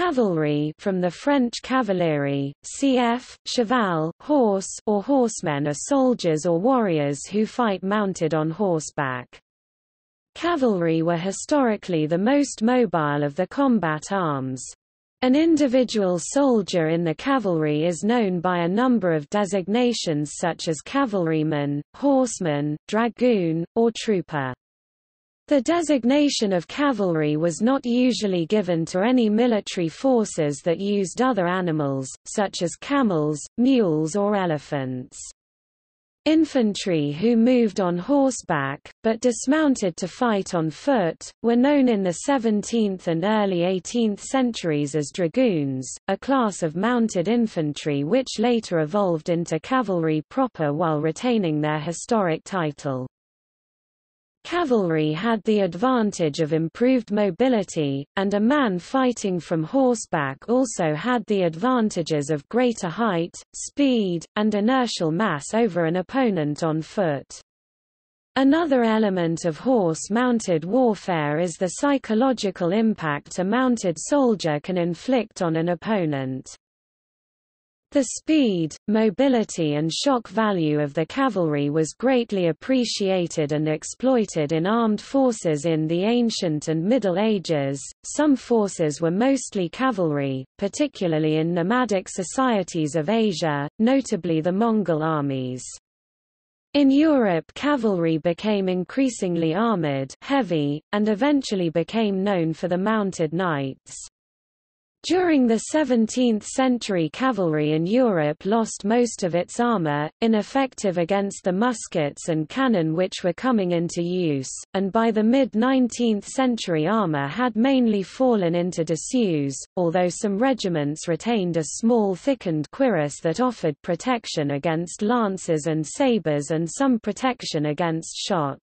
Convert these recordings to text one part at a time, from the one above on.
Cavalry from the French cavalerie, cf. cheval, horse or horsemen are soldiers or warriors who fight mounted on horseback. Cavalry were historically the most mobile of the combat arms. An individual soldier in the cavalry is known by a number of designations such as cavalryman, horseman, dragoon, or trooper. The designation of cavalry was not usually given to any military forces that used other animals, such as camels, mules or elephants. Infantry who moved on horseback, but dismounted to fight on foot, were known in the 17th and early 18th centuries as dragoons, a class of mounted infantry which later evolved into cavalry proper while retaining their historic title. Cavalry had the advantage of improved mobility, and a man fighting from horseback also had the advantages of greater height, speed, and inertial mass over an opponent on foot. Another element of horse-mounted warfare is the psychological impact a mounted soldier can inflict on an opponent. The speed, mobility and shock value of the cavalry was greatly appreciated and exploited in armed forces in the Ancient and Middle Ages. Some forces were mostly cavalry, particularly in nomadic societies of Asia, notably the Mongol armies. In Europe cavalry became increasingly armored heavy, and eventually became known for the mounted knights. During the 17th century cavalry in Europe lost most of its armour, ineffective against the muskets and cannon which were coming into use, and by the mid-19th century armour had mainly fallen into disuse, although some regiments retained a small thickened cuirass that offered protection against lances and sabres and some protection against shot.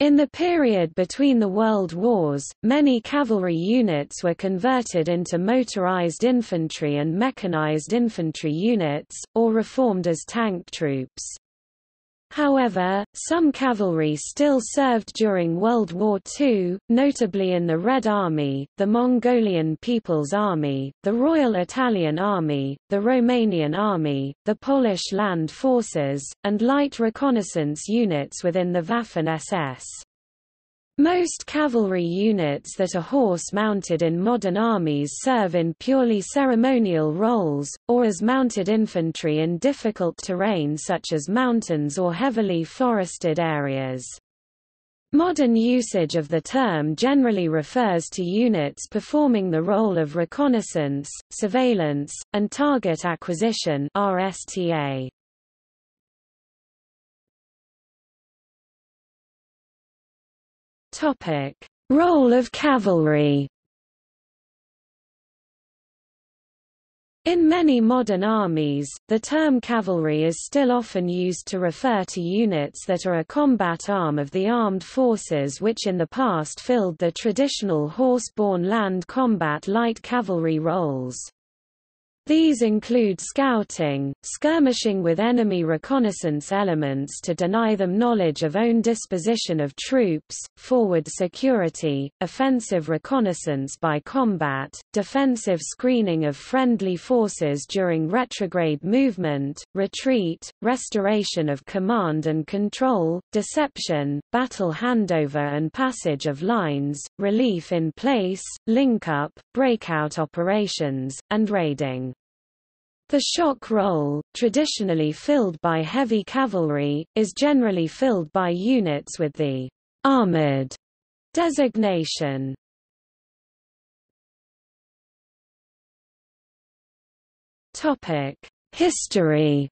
In the period between the World Wars, many cavalry units were converted into motorized infantry and mechanized infantry units, or reformed as tank troops. However, some cavalry still served during World War II, notably in the Red Army, the Mongolian People's Army, the Royal Italian Army, the Romanian Army, the Polish Land Forces, and light reconnaissance units within the Waffen-SS. Most cavalry units that are horse-mounted in modern armies serve in purely ceremonial roles, or as mounted infantry in difficult terrain such as mountains or heavily forested areas. Modern usage of the term generally refers to units performing the role of reconnaissance, surveillance, and target acquisition RSTA. Topic: Role of cavalry. In many modern armies, the term cavalry is still often used to refer to units that are a combat arm of the armed forces which in the past filled the traditional horse-borne land combat light cavalry roles. These include scouting, skirmishing with enemy reconnaissance elements to deny them knowledge of own disposition of troops, forward security, offensive reconnaissance by combat, defensive screening of friendly forces during retrograde movement, retreat, restoration of command and control, deception, battle handover and passage of lines, relief in place, link-up, breakout operations, and raiding. The shock role, traditionally filled by heavy cavalry, is generally filled by units with the armored designation. Topic: History.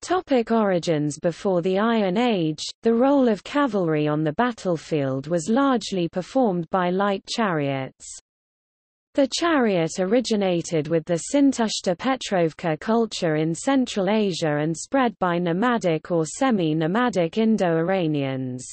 Topic origins Before the Iron Age, the role of cavalry on the battlefield was largely performed by light chariots. The chariot originated with the Sintashta Petrovka culture in Central Asia and spread by nomadic or semi-nomadic Indo-Iranians.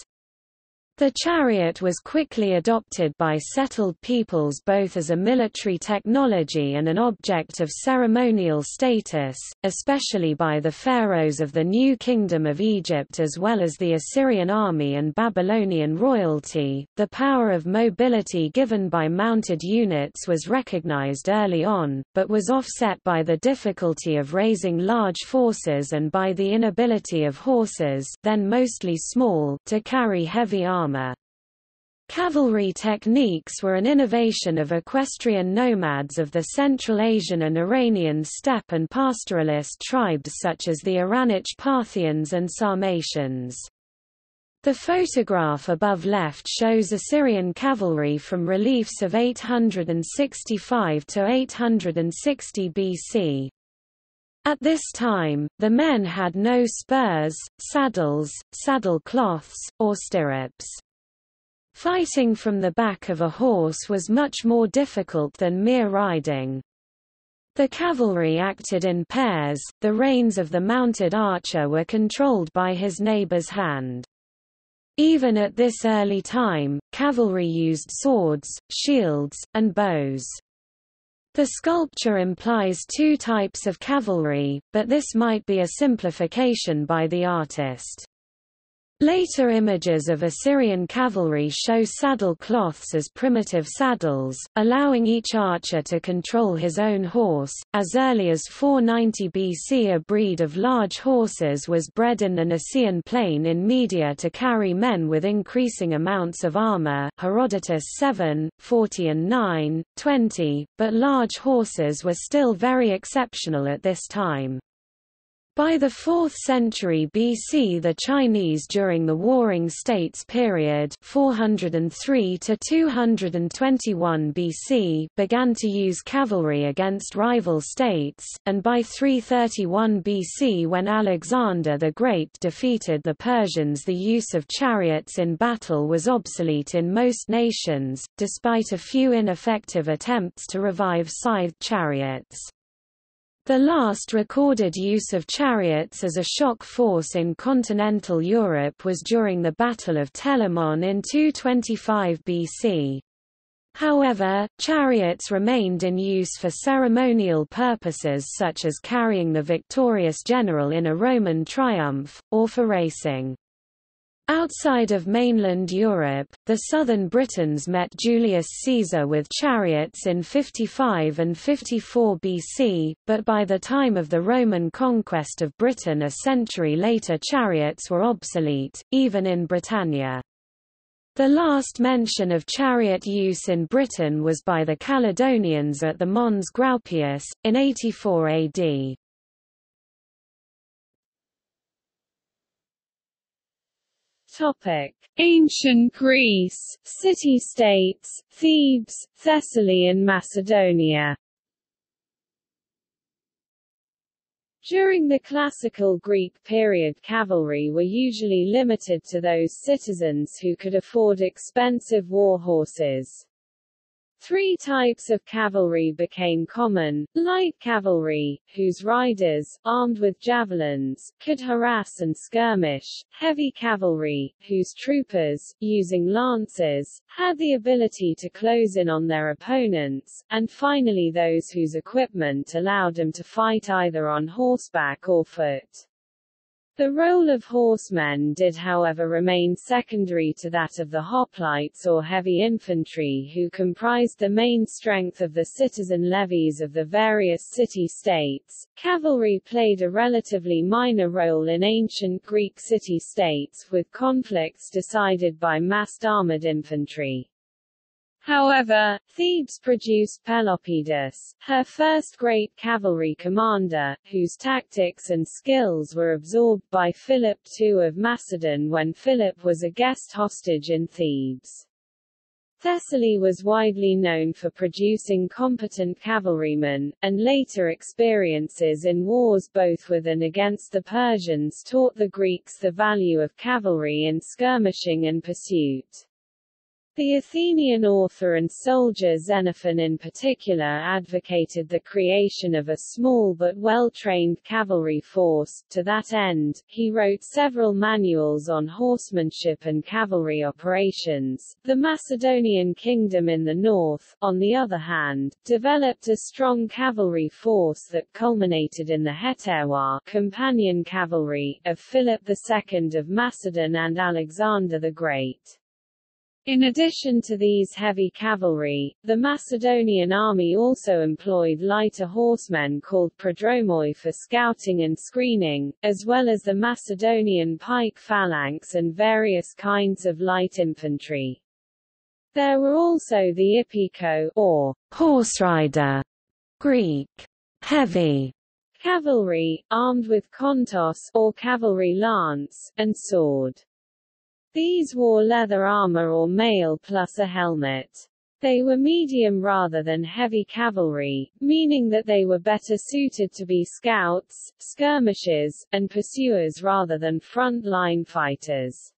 The chariot was quickly adopted by settled peoples both as a military technology and an object of ceremonial status, especially by the pharaohs of the New Kingdom of Egypt as well as the Assyrian army and Babylonian royalty. The power of mobility given by mounted units was recognized early on, but was offset by the difficulty of raising large forces and by the inability of horses then mostly small to carry heavy armor armor. Cavalry techniques were an innovation of equestrian nomads of the Central Asian and Iranian steppe and pastoralist tribes such as the Iranic Parthians and Sarmatians. The photograph above left shows Assyrian cavalry from reliefs of 865 to 860 BC. At this time, the men had no spurs, saddles, saddle cloths, or stirrups. Fighting from the back of a horse was much more difficult than mere riding. The cavalry acted in pairs, the reins of the mounted archer were controlled by his neighbor's hand. Even at this early time, cavalry used swords, shields, and bows. The sculpture implies two types of cavalry, but this might be a simplification by the artist. Later images of Assyrian cavalry show saddle cloths as primitive saddles, allowing each archer to control his own horse. As early as 490 BC, a breed of large horses was bred in the Nisaean plain in Media to carry men with increasing amounts of armor. Herodotus 7, 40 and 9, 20, but large horses were still very exceptional at this time. By the 4th century BC the Chinese during the Warring States period 403 to 221 BC began to use cavalry against rival states, and by 331 BC when Alexander the Great defeated the Persians the use of chariots in battle was obsolete in most nations, despite a few ineffective attempts to revive scythed chariots. The last recorded use of chariots as a shock force in continental Europe was during the Battle of Telamon in 225 BC. However, chariots remained in use for ceremonial purposes such as carrying the victorious general in a Roman triumph, or for racing. Outside of mainland Europe, the southern Britons met Julius Caesar with chariots in 55 and 54 BC, but by the time of the Roman conquest of Britain a century later chariots were obsolete, even in Britannia. The last mention of chariot use in Britain was by the Caledonians at the Mons Graupius, in 84 AD. Topic: Ancient Greece, city-states, Thebes, Thessaly and Macedonia. During the classical Greek period cavalry were usually limited to those citizens who could afford expensive war horses. Three types of cavalry became common, light cavalry, whose riders, armed with javelins, could harass and skirmish, heavy cavalry, whose troopers, using lances, had the ability to close in on their opponents, and finally those whose equipment allowed them to fight either on horseback or foot. The role of horsemen did however remain secondary to that of the hoplites or heavy infantry who comprised the main strength of the citizen levies of the various city-states. Cavalry played a relatively minor role in ancient Greek city-states with conflicts decided by massed armored infantry. However, Thebes produced Pelopidas, her first great cavalry commander, whose tactics and skills were absorbed by Philip II of Macedon when Philip was a guest hostage in Thebes. Thessaly was widely known for producing competent cavalrymen, and later experiences in wars both with and against the Persians taught the Greeks the value of cavalry in skirmishing and pursuit. The Athenian author and soldier Xenophon in particular advocated the creation of a small but well-trained cavalry force. To that end, he wrote several manuals on horsemanship and cavalry operations. The Macedonian kingdom in the north, on the other hand, developed a strong cavalry force that culminated in the Hetairoi companion cavalry of Philip II of Macedon and Alexander the Great. In addition to these heavy cavalry, the Macedonian army also employed lighter horsemen called prodromoi for scouting and screening, as well as the Macedonian pike phalanx and various kinds of light infantry. There were also the Hippikon or horse rider, Greek heavy cavalry, armed with kontos or cavalry lance, and sword. These wore leather armor or mail plus a helmet. They were medium rather than heavy cavalry, meaning that they were better suited to be scouts, skirmishers, and pursuers rather than front-line fighters.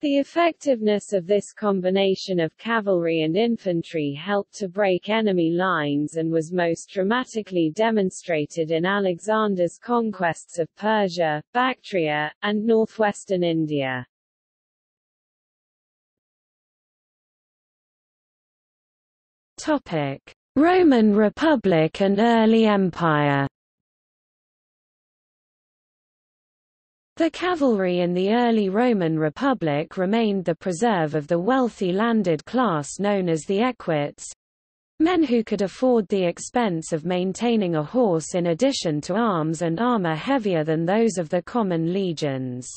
The effectiveness of this combination of cavalry and infantry helped to break enemy lines and was most dramatically demonstrated in Alexander's conquests of Persia, Bactria, and northwestern India. Topic: Roman Republic and early Empire. The cavalry in the early Roman Republic remained the preserve of the wealthy landed class known as the equites, men who could afford the expense of maintaining a horse in addition to arms and armor heavier than those of the common legions.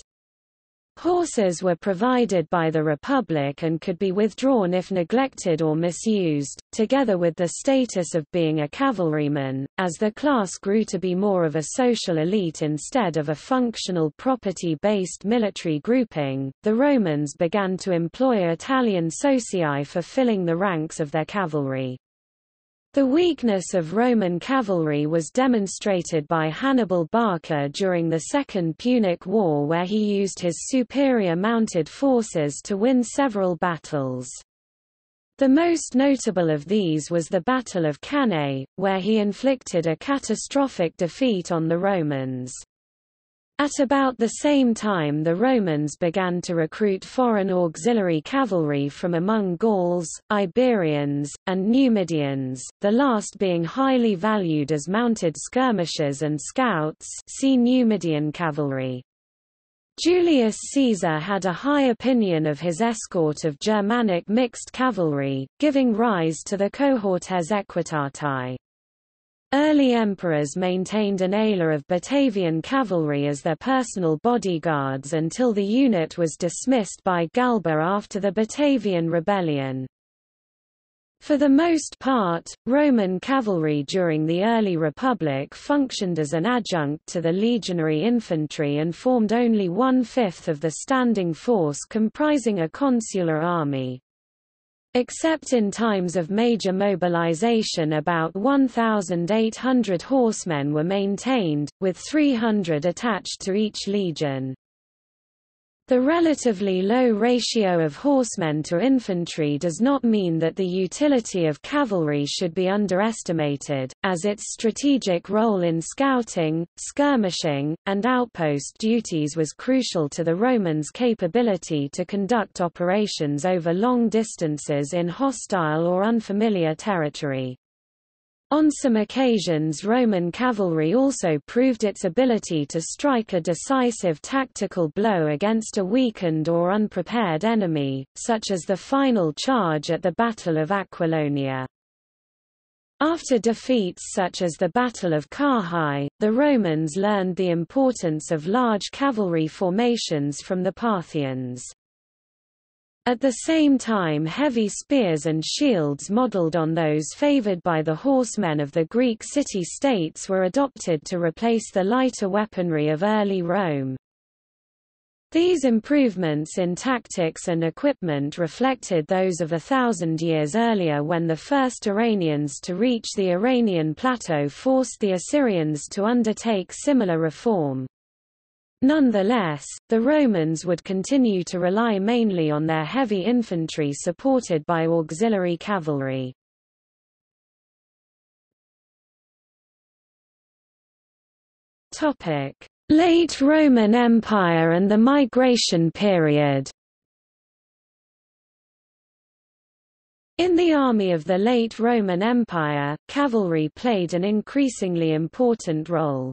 Horses were provided by the Republic and could be withdrawn if neglected or misused, together with the status of being a cavalryman. As the class grew to be more of a social elite instead of a functional property based military grouping, the Romans began to employ Italian socii for filling the ranks of their cavalry. The weakness of Roman cavalry was demonstrated by Hannibal Barca during the Second Punic War where he used his superior mounted forces to win several battles. The most notable of these was the Battle of Cannae, where he inflicted a catastrophic defeat on the Romans. At about the same time the Romans began to recruit foreign auxiliary cavalry from among Gauls, Iberians, and Numidians, the last being highly valued as mounted skirmishers and scouts see Numidian cavalry. Julius Caesar had a high opinion of his escort of Germanic mixed cavalry, giving rise to the cohortes equitatae. Early emperors maintained an ala of Batavian cavalry as their personal bodyguards until the unit was dismissed by Galba after the Batavian Rebellion. For the most part, Roman cavalry during the early Republic functioned as an adjunct to the legionary infantry and formed only one-fifth of the standing force comprising a consular army. Except in times of major mobilization about 1,800 horsemen were maintained, with 300 attached to each legion. The relatively low ratio of horsemen to infantry does not mean that the utility of cavalry should be underestimated, as its strategic role in scouting, skirmishing, and outpost duties was crucial to the Romans' capability to conduct operations over long distances in hostile or unfamiliar territory. On some occasions Roman cavalry also proved its ability to strike a decisive tactical blow against a weakened or unprepared enemy, such as the final charge at the Battle of Aquilonia. After defeats such as the Battle of Carrhae, the Romans learned the importance of large cavalry formations from the Parthians. At the same time heavy spears and shields modeled on those favored by the horsemen of the Greek city-states were adopted to replace the lighter weaponry of early Rome. These improvements in tactics and equipment reflected those of a thousand years earlier when the first Iranians to reach the Iranian plateau forced the Assyrians to undertake similar reform. Nonetheless, the Romans would continue to rely mainly on their heavy infantry supported by auxiliary cavalry. Late Roman Empire and the migration period In the army of the late Roman Empire, cavalry played an increasingly important role.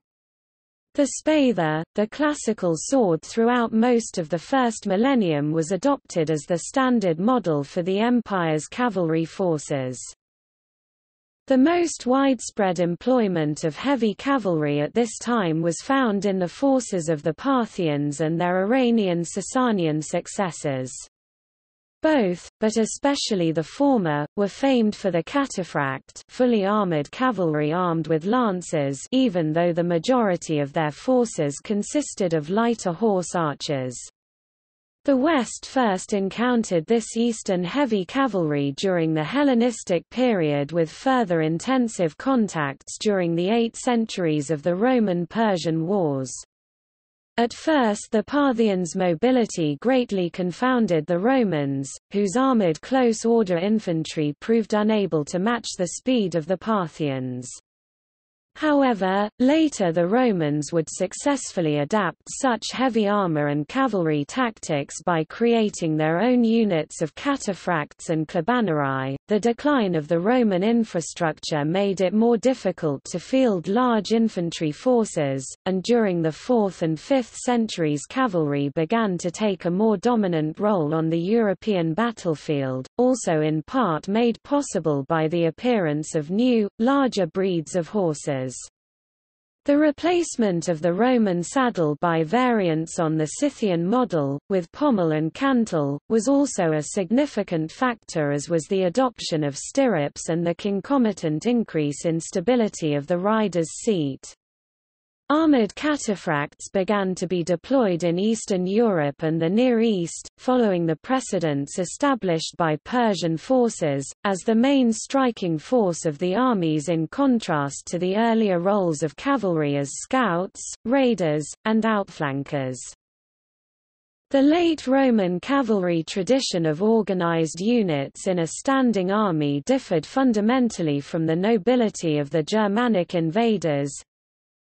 The spatha, the classical sword throughout most of the first millennium was adopted as the standard model for the empire's cavalry forces. The most widespread employment of heavy cavalry at this time was found in the forces of the Parthians and their Iranian-Sasanian successors. Both, but especially the former, were famed for the cataphract fully armored cavalry armed with lances even though the majority of their forces consisted of lighter horse archers. The West first encountered this Eastern heavy cavalry during the Hellenistic period with further intensive contacts during the eight centuries of the Roman-Persian Wars. At first the Parthians' mobility greatly confounded the Romans, whose armored close-order infantry proved unable to match the speed of the Parthians. However, later the Romans would successfully adapt such heavy armor and cavalry tactics by creating their own units of cataphracts and clibanarii. The decline of the Roman infrastructure made it more difficult to field large infantry forces, and during the 4th and 5th centuries cavalry began to take a more dominant role on the European battlefield, also in part made possible by the appearance of new, larger breeds of horses. The replacement of the Roman saddle by variants on the Scythian model, with pommel and cantle, was also a significant factor as was the adoption of stirrups and the concomitant increase in stability of the rider's seat. Armored cataphracts began to be deployed in Eastern Europe and the Near East, following the precedents established by Persian forces, as the main striking force of the armies in contrast to the earlier roles of cavalry as scouts, raiders, and outflankers. The late Roman cavalry tradition of organized units in a standing army differed fundamentally from the nobility of the Germanic invaders,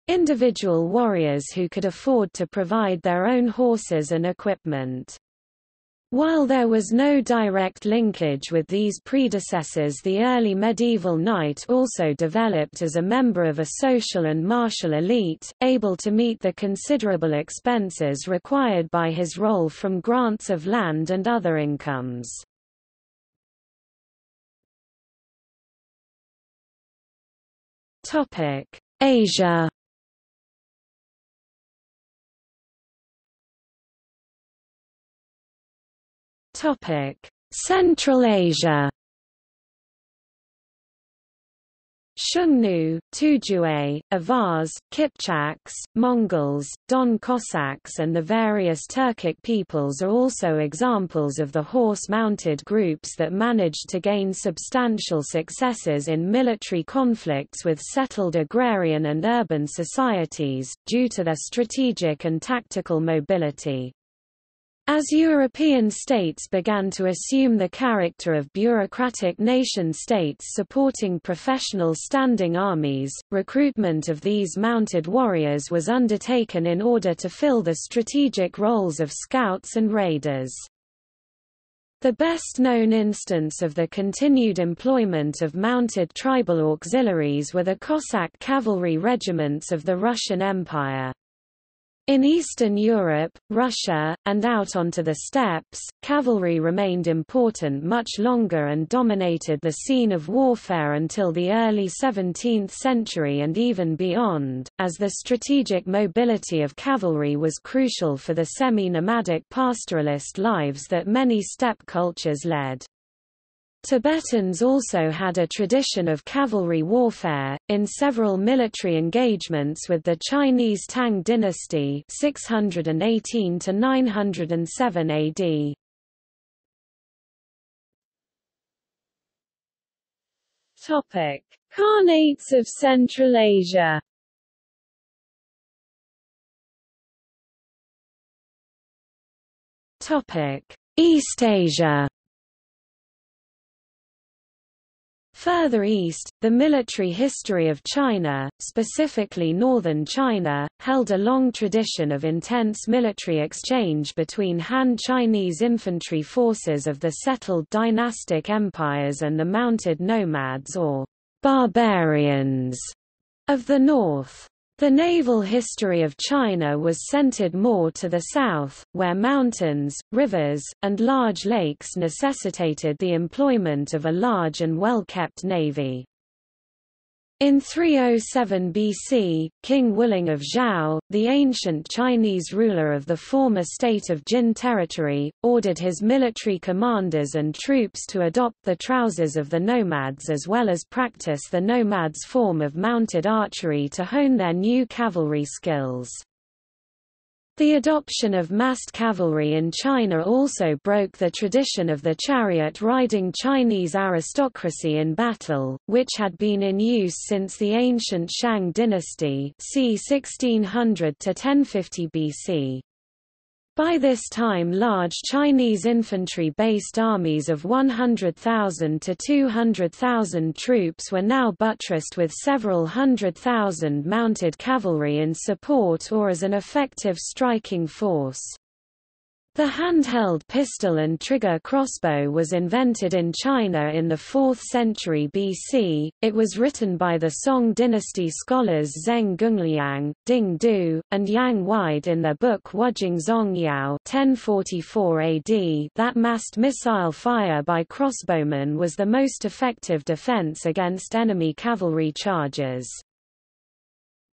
individual warriors who could afford to provide their own horses and equipment. While there was no direct linkage with these predecessors the early medieval knight also developed as a member of a social and martial elite, able to meet the considerable expenses required by his role from grants of land and other incomes. Asia Central Asia. Xiongnu, Tujue, Avars, Kipchaks, Mongols, Don Cossacks and the various Turkic peoples are also examples of the horse-mounted groups that managed to gain substantial successes in military conflicts with settled agrarian and urban societies, due to their strategic and tactical mobility. As European states began to assume the character of bureaucratic nation-states supporting professional standing armies, recruitment of these mounted warriors was undertaken in order to fill the strategic roles of scouts and raiders. The best-known instance of the continued employment of mounted tribal auxiliaries were the Cossack cavalry regiments of the Russian Empire. In Eastern Europe, Russia, and out onto the steppes, cavalry remained important much longer and dominated the scene of warfare until the early 17th century and even beyond, as the strategic mobility of cavalry was crucial for the semi-nomadic pastoralist lives that many steppe cultures led. Tibetans also had a tradition of cavalry warfare, in several military engagements with the Chinese Tang dynasty 618 to 907 AD. Topic: Khanates of Central Asia. Topic: East Asia Further east, the military history of China, specifically northern China, held a long tradition of intense military exchange between Han Chinese infantry forces of the settled dynastic empires and the mounted nomads or barbarians of the north. The naval history of China was centered more to the south, where mountains, rivers, and large lakes necessitated the employment of a large and well-kept navy. In 307 BC, King Wuling of Zhao, the ancient Chinese ruler of the former state of Jin territory, ordered his military commanders and troops to adopt the trousers of the nomads as well as practice the nomads' form of mounted archery to hone their new cavalry skills. The adoption of massed cavalry in China also broke the tradition of the chariot-riding Chinese aristocracy in battle, which had been in use since the ancient Shang dynasty c. 1600–1050 BC. By this time large Chinese infantry-based armies of 100,000 to 200,000 troops were now buttressed with several hundred thousand mounted cavalry in support or as an effective striking force. The handheld pistol and trigger crossbow was invented in China in the 4th century BC. It was written by the Song dynasty scholars Zeng Gongliang, Ding Du, and Yang Weide in their book Wujing Zongyao 1044 AD that massed missile fire by crossbowmen was the most effective defense against enemy cavalry charges.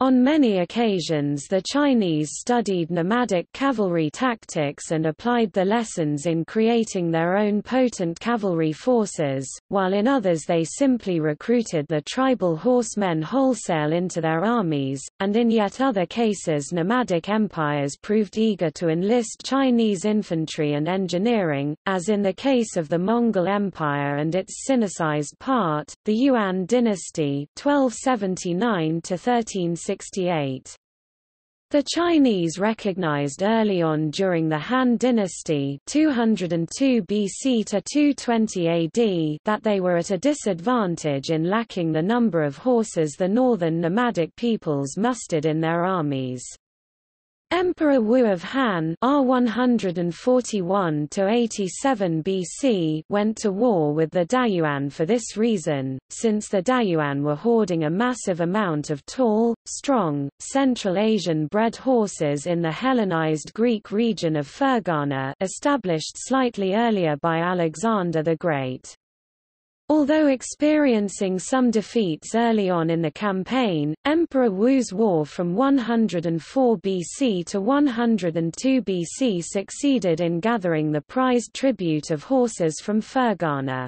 On many occasions the Chinese studied nomadic cavalry tactics and applied the lessons in creating their own potent cavalry forces, while in others they simply recruited the tribal horsemen wholesale into their armies, and in yet other cases nomadic empires proved eager to enlist Chinese infantry and engineering, as in the case of the Mongol Empire and its Sinicized part, the Yuan dynasty 1279 1360 the Chinese recognized early on during the Han dynasty 202 BC to 220 AD that they were at a disadvantage in lacking the number of horses the northern nomadic peoples mustered in their armies. Emperor Wu of Han R141–87 BC went to war with the Dayuan for this reason, since the Dayuan were hoarding a massive amount of tall, strong, Central Asian-bred horses in the Hellenized Greek region of Fergana established slightly earlier by Alexander the Great. Although experiencing some defeats early on in the campaign, Emperor Wu's war from 104 BC to 102 BC succeeded in gathering the prized tribute of horses from Fergana.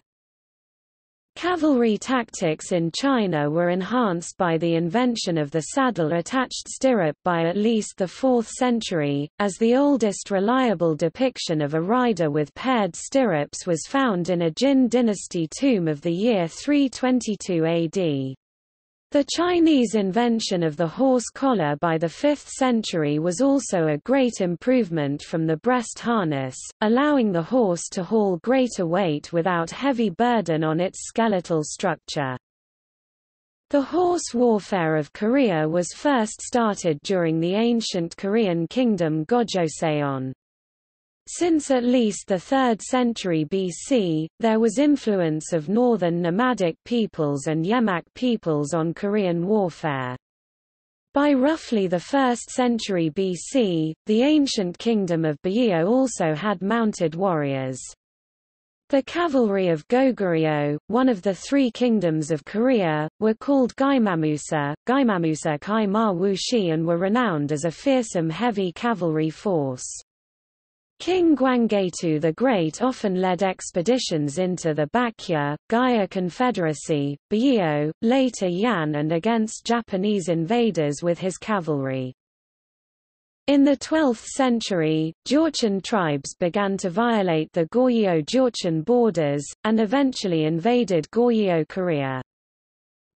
Cavalry tactics in China were enhanced by the invention of the saddle-attached stirrup by at least the 4th century, as the oldest reliable depiction of a rider with paired stirrups was found in a Jin dynasty tomb of the year 322 AD. The Chinese invention of the horse collar by the 5th century was also a great improvement from the breast harness, allowing the horse to haul greater weight without heavy burden on its skeletal structure. The horse warfare of Korea was first started during the ancient Korean kingdom Gojoseon. Since at least the 3rd century BC, there was influence of northern nomadic peoples and Yemaek peoples on Korean warfare. By roughly the 1st century BC, the ancient kingdom of Buyeo also had mounted warriors. The cavalry of Goguryeo, one of the three kingdoms of Korea, were called Gaemamusa, Gaemamusa Kai Ma Wushi and were renowned as a fearsome heavy cavalry force. King Gwanggaeto the Great often led expeditions into the Baekje, Gaya Confederacy, Buyeo, later Yan and against Japanese invaders with his cavalry. In the 12th century, Jurchen tribes began to violate the Goryeo-Jurchen borders, and eventually invaded Goryeo Korea.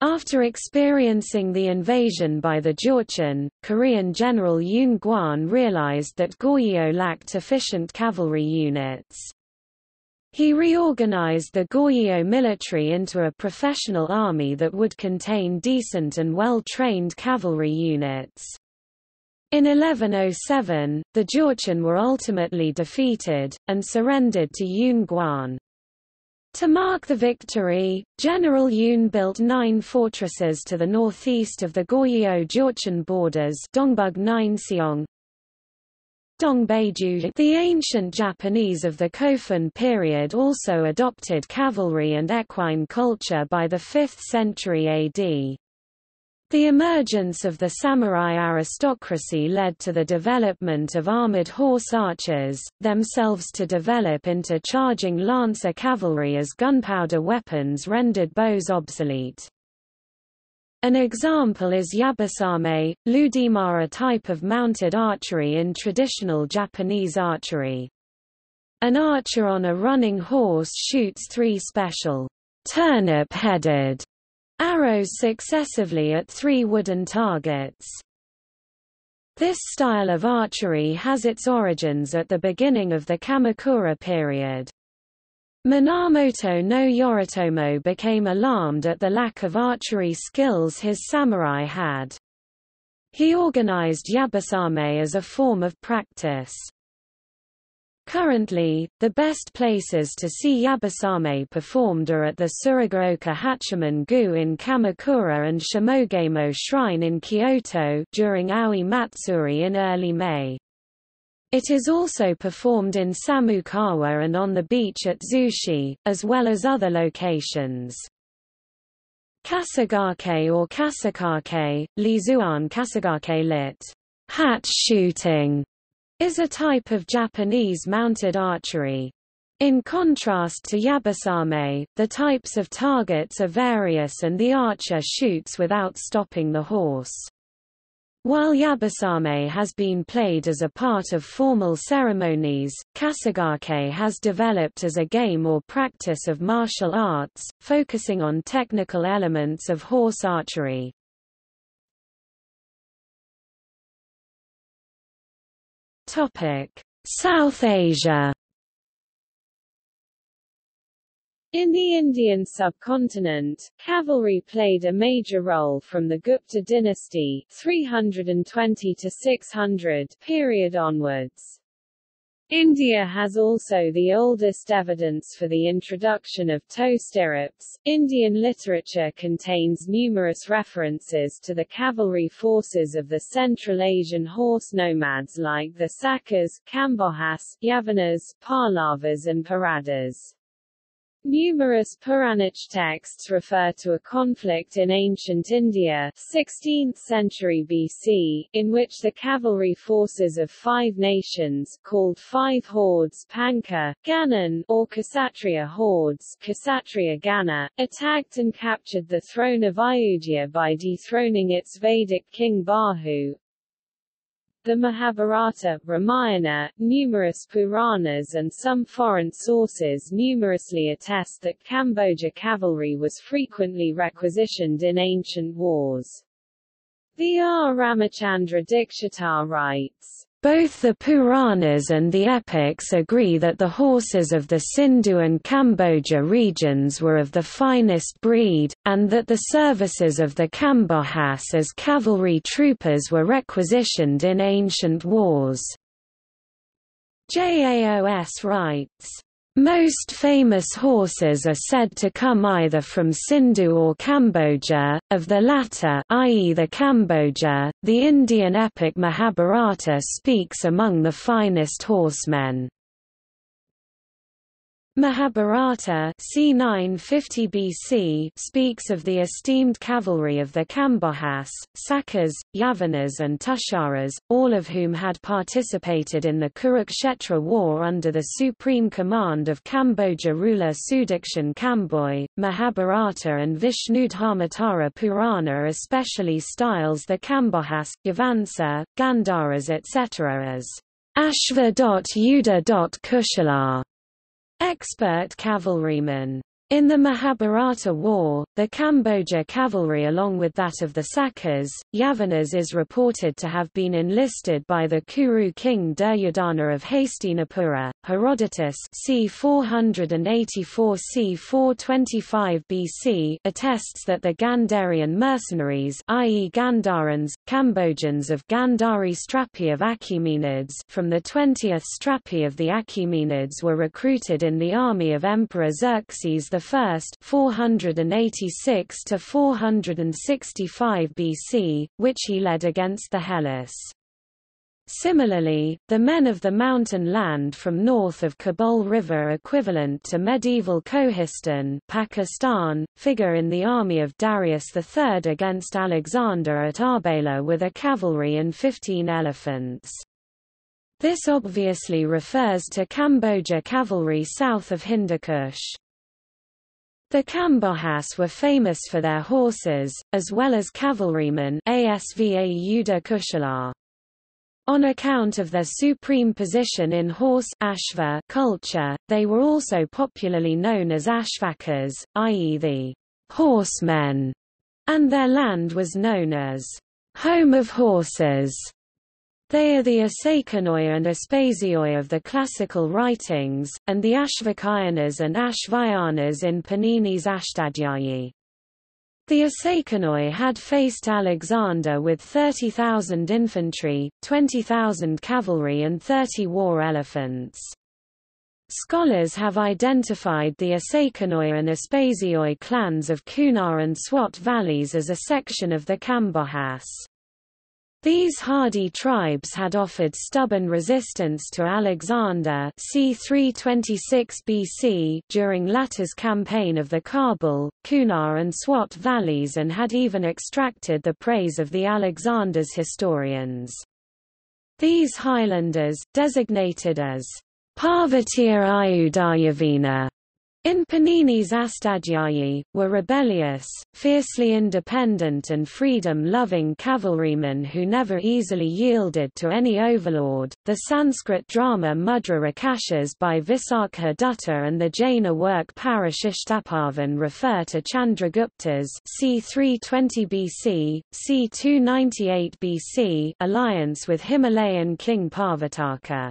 After experiencing the invasion by the Jurchen, Korean General Yun Gwan realized that Goryeo lacked efficient cavalry units. He reorganized the Goryeo military into a professional army that would contain decent and well-trained cavalry units. In 1107, the Jurchen were ultimately defeated, and surrendered to Yun Gwan. To mark the victory, General Yun built nine fortresses to the northeast of the Goryeo-Jurchen borders Nineseong, Dongbaeju The ancient Japanese of the Kofun period also adopted cavalry and equine culture by the 5th century AD. The emergence of the samurai aristocracy led to the development of armored horse archers, themselves to develop into charging lancer cavalry as gunpowder weapons rendered bows obsolete. An example is yabusame, ludimara type of mounted archery in traditional Japanese archery. An archer on a running horse shoots three special turnip-headed arrows successively at three wooden targets. This style of archery has its origins at the beginning of the Kamakura period. Minamoto no Yoritomo became alarmed at the lack of archery skills his samurai had. He organized yabusame as a form of practice. Currently, the best places to see Yabusame performed are at the Tsurugaoka Hachiman-gu in Kamakura and Shimogamo Shrine in Kyoto during Aoi Matsuri in early May. It is also performed in Samukawa and on the beach at Zushi, as well as other locations. Kasagake or Kasakake, Lizuan Kasagake lit. Hat shooting is a type of Japanese mounted archery. In contrast to yabusame, the types of targets are various and the archer shoots without stopping the horse. While yabusame has been played as a part of formal ceremonies, kasagake has developed as a game or practice of martial arts, focusing on technical elements of horse archery. South Asia. In the Indian subcontinent, cavalry played a major role from the Gupta dynasty 320 to 600 period onwards. India has also the oldest evidence for the introduction of toe stirrups. Indian literature contains numerous references to the cavalry forces of the Central Asian horse nomads like the Sakas, Kambojas, Yavanas, Pallavas and Paradas. Numerous Puranic texts refer to a conflict in ancient India 16th century BC, in which the cavalry forces of five nations called Five Hordes Panka, Ganan, or Kshatriya Hordes Kshatriya Gana, attacked and captured the throne of Ayodhya by dethroning its Vedic king Bahu, the Mahabharata, Ramayana, numerous Puranas and some foreign sources numerously attest that Kamboja cavalry was frequently requisitioned in ancient wars. The R. Ramachandra Dikshitar writes, both the Puranas and the epics agree that the horses of the Sindhu and Kamboja regions were of the finest breed, and that the services of the Kambojas as cavalry troopers were requisitioned in ancient wars. JAOS writes, most famous horses are said to come either from Sindhu or Kamboja, of the latter i.e. the Kamboja, the Indian epic Mahabharata speaks among the finest horsemen. Mahabharata c. 950 BC speaks of the esteemed cavalry of the Kambojas, Sakas, Yavanas and Tusharas, all of whom had participated in the Kurukshetra war under the supreme command of Kamboja ruler Sudakshan Kamboj. Mahabharata and Vishnudharmottara Purana especially styles the Kambojas, Yavanas, Gandharas etc. as Ashva.Yuda.Kushala expert cavalryman. In the Mahabharata War, the Kamboja cavalry along with that of the Sakas, Yavanas is reported to have been enlisted by the Kuru king Duryodhana of Hastinapura. Herodotus c. 484 c. 425 BC attests that the Gandharian mercenaries i.e. Gandharans, Kambojans of Gandhari Strapi of Achaemenids from the 20th Strapi of the Achaemenids were recruited in the army of Emperor Xerxes I 486 to 465 BC, which he led against the Hellas. Similarly, the men of the mountain land from north of Kabul River equivalent to medieval Kohistan Pakistan, figure in the army of Darius III against Alexander at Arbela with a cavalry and 15 elephants. This obviously refers to Kamboja cavalry south of Hindu Kush. The Kambojas were famous for their horses, as well as cavalrymen. On account of their supreme position in horse ashva culture, they were also popularly known as Ashvakas, i.e. the horsemen, and their land was known as home of horses. They are the Asakanoi and Aspasioi of the classical writings, and the Ashvakayanas and Ashvayanas in Panini's Ashtadhyayi. The Asakanoi had faced Alexander with 30,000 infantry, 20,000 cavalry and 30 war elephants. Scholars have identified the Asakanoi and Aspasioi clans of Kunar and Swat valleys as a section of the Kambojas. These hardy tribes had offered stubborn resistance to Alexander c. 326 BC during latter's campaign of the Kabul, Kunar and Swat valleys and had even extracted the praise of the Alexander's historians. These highlanders, designated as Parvatiya Ayudayavina, in Panini's Astadhyayi, were rebellious, fiercely independent and freedom-loving cavalrymen who never easily yielded to any overlord. The Sanskrit drama Mudra Rakashas by Visakha Dutta and the Jaina work Parishishtaparvan refer to Chandragupta's c. 320 BC, c. 298 BC alliance with Himalayan king Parvataka.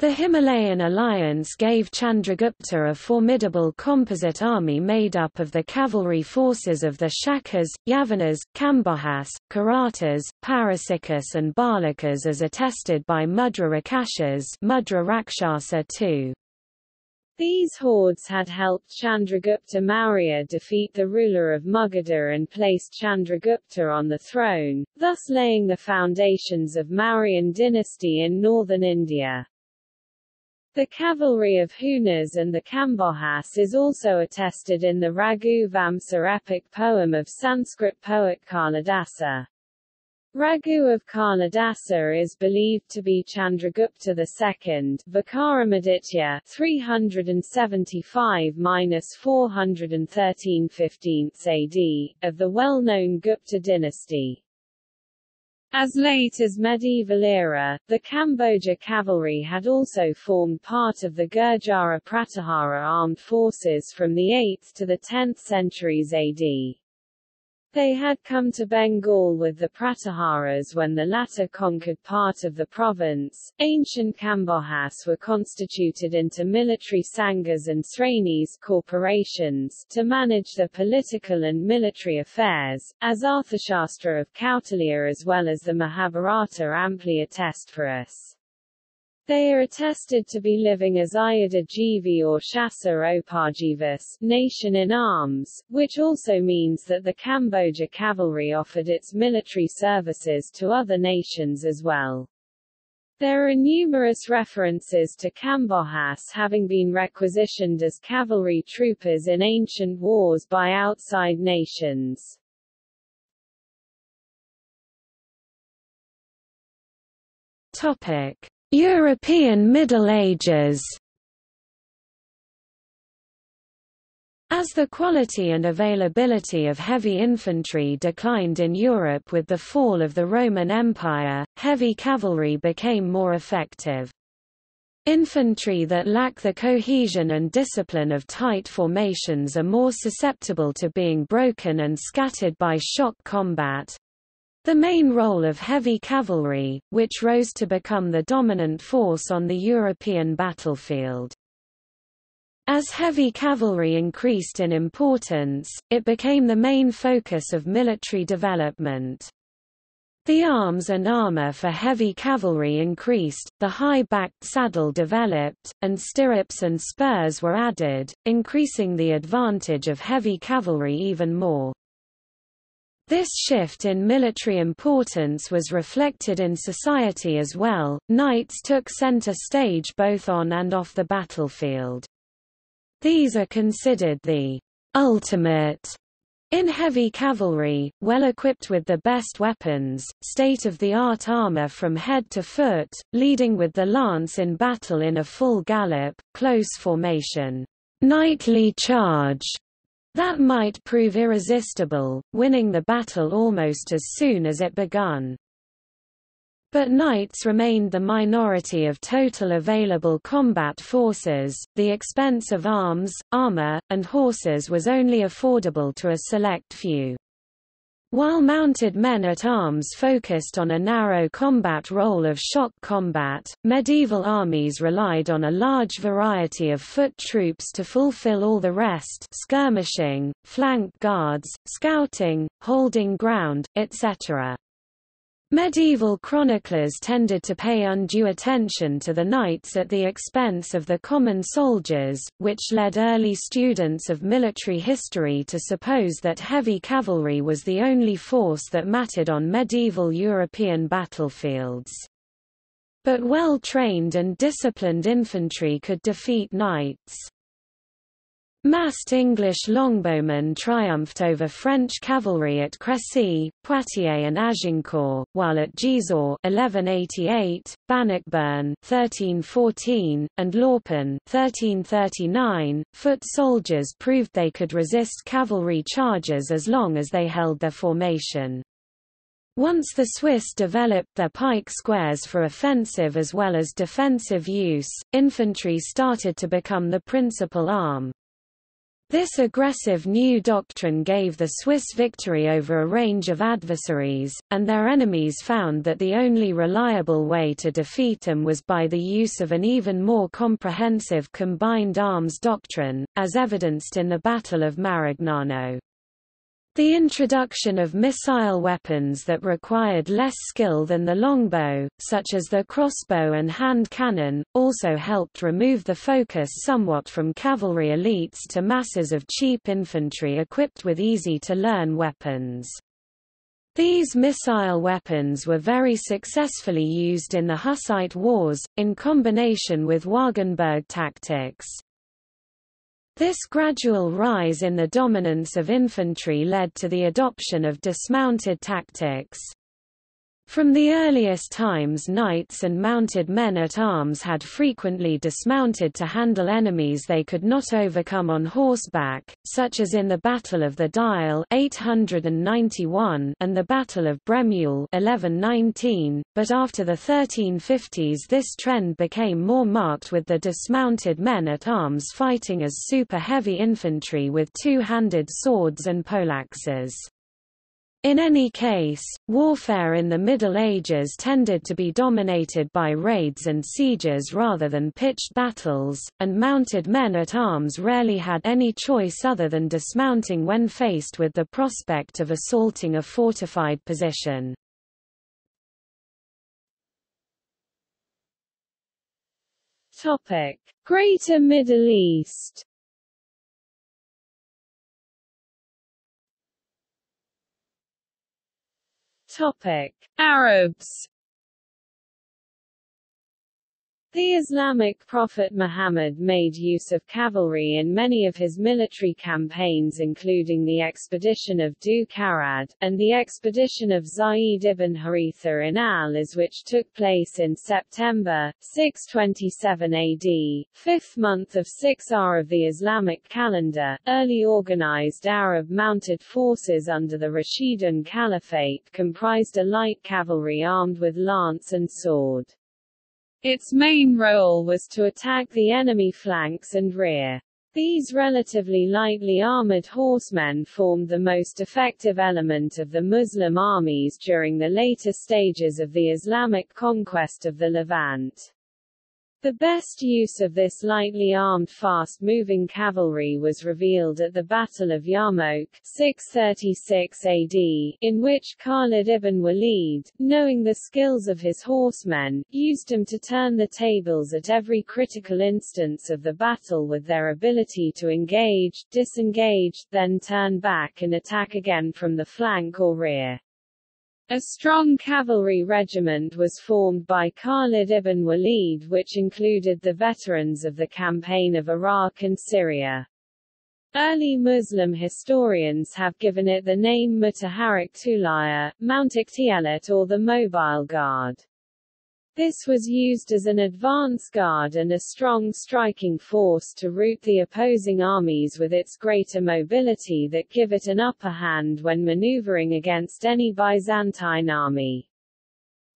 The Himalayan alliance gave Chandragupta a formidable composite army made up of the cavalry forces of the Shakas, Yavanas, Kambojas, Kiratas, Parasikas and Bahlikas as attested by Mudra Rakashas Mudra Rakshasa II. These hordes had helped Chandragupta Maurya defeat the ruler of Magadha and placed Chandragupta on the throne, thus laying the foundations of Mauryan dynasty in northern India. The cavalry of Hunas and the Kambojas is also attested in the Raghu Vamsa epic poem of Sanskrit poet Kalidasa. Raghu of Kalidasa is believed to be Chandragupta II Vikramaditya 375-413 15th AD, of the well-known Gupta dynasty. As late as medieval era, the Kamboja cavalry had also formed part of the Gurjara Pratihara armed forces from the 8th to the 10th centuries AD. They had come to Bengal with the Pratiharas when the latter conquered part of the province. Ancient Kambojas were constituted into military sanghas and srenis corporations to manage the political and military affairs, as Arthashastra of Kautilya as well as the Mahabharata amply attest for us. They are attested to be living as Ayudajivi or Shasa Opajivas nation in arms, which also means that the Kamboja cavalry offered its military services to other nations as well. There are numerous references to Kambojas having been requisitioned as cavalry troopers in ancient wars by outside nations. Topic. European Middle Ages As the quality and availability of heavy infantry declined in Europe with the fall of the Roman Empire, heavy cavalry became more effective. Infantry that lack the cohesion and discipline of tight formations are more susceptible to being broken and scattered by shock combat. The main role of heavy cavalry, which rose to become the dominant force on the European battlefield. As heavy cavalry increased in importance, it became the main focus of military development. The arms and armor for heavy cavalry increased, the high-backed saddle developed, and stirrups and spurs were added, increasing the advantage of heavy cavalry even more. This shift in military importance was reflected in society as well. Knights took center stage both on and off the battlefield. These are considered the ultimate in heavy cavalry, well equipped with the best weapons, state-of-the-art armor from head to foot, leading with the lance in battle in a full gallop, close formation, knightly charge, that might prove irresistible, winning the battle almost as soon as it begun. But knights remained the minority of total available combat forces, the expense of arms, armor, and horses was only affordable to a select few. While mounted men-at-arms focused on a narrow combat role of shock combat, medieval armies relied on a large variety of foot troops to fulfill all the rest skirmishing, flank guards, scouting, holding ground, etc. Medieval chroniclers tended to pay undue attention to the knights at the expense of the common soldiers, which led early students of military history to suppose that heavy cavalry was the only force that mattered on medieval European battlefields. But well-trained and disciplined infantry could defeat knights. Massed English longbowmen triumphed over French cavalry at Crécy, Poitiers and Agincourt, while at Gisors 1188, Bannockburn 1314, and Laupen 1339, foot soldiers proved they could resist cavalry charges as long as they held their formation. Once the Swiss developed their pike squares for offensive as well as defensive use, infantry started to become the principal arm. This aggressive new doctrine gave the Swiss victory over a range of adversaries, and their enemies found that the only reliable way to defeat them was by the use of an even more comprehensive combined arms doctrine, as evidenced in the Battle of Marignano. The introduction of missile weapons that required less skill than the longbow, such as the crossbow and hand cannon, also helped remove the focus somewhat from cavalry elites to masses of cheap infantry equipped with easy-to-learn weapons. These missile weapons were very successfully used in the Hussite Wars, in combination with Wagenburg tactics. This gradual rise in the dominance of infantry led to the adoption of dismounted tactics. From the earliest times knights and mounted men-at-arms had frequently dismounted to handle enemies they could not overcome on horseback, such as in the Battle of the Dyle 891 and the Battle of Bremule 1119, but after the 1350s this trend became more marked with the dismounted men-at-arms fighting as super-heavy infantry with two-handed swords and poleaxes. In any case, warfare in the Middle Ages tended to be dominated by raids and sieges rather than pitched battles, and mounted men-at-arms rarely had any choice other than dismounting when faced with the prospect of assaulting a fortified position. Topic: Greater Middle East Topic: Arabs The Islamic prophet Muhammad made use of cavalry in many of his military campaigns including the expedition of Dhu Qarad, and the expedition of Zayd ibn Haritha in Al-Is which took place in September, 627 AD, fifth month of 6R of the Islamic calendar. Early organized Arab mounted forces under the Rashidun Caliphate comprised a light cavalry armed with lance and sword. Its main role was to attack the enemy flanks and rear. These relatively lightly armored horsemen formed the most effective element of the Muslim armies during the later stages of the Islamic conquest of the Levant. The best use of this lightly armed fast-moving cavalry was revealed at the Battle of Yarmouk 636 AD, in which Khalid ibn Walid, knowing the skills of his horsemen, used them to turn the tables at every critical instance of the battle with their ability to engage, disengage, then turn back and attack again from the flank or rear. A strong cavalry regiment was formed by Khalid ibn Walid which included the veterans of the campaign of Iraq and Syria. Early Muslim historians have given it the name Mutaharrik Tulaya, Mount Iqtialat or the Mobile Guard. This was used as an advance guard and a strong striking force to rout the opposing armies with its greater mobility that give it an upper hand when maneuvering against any Byzantine army.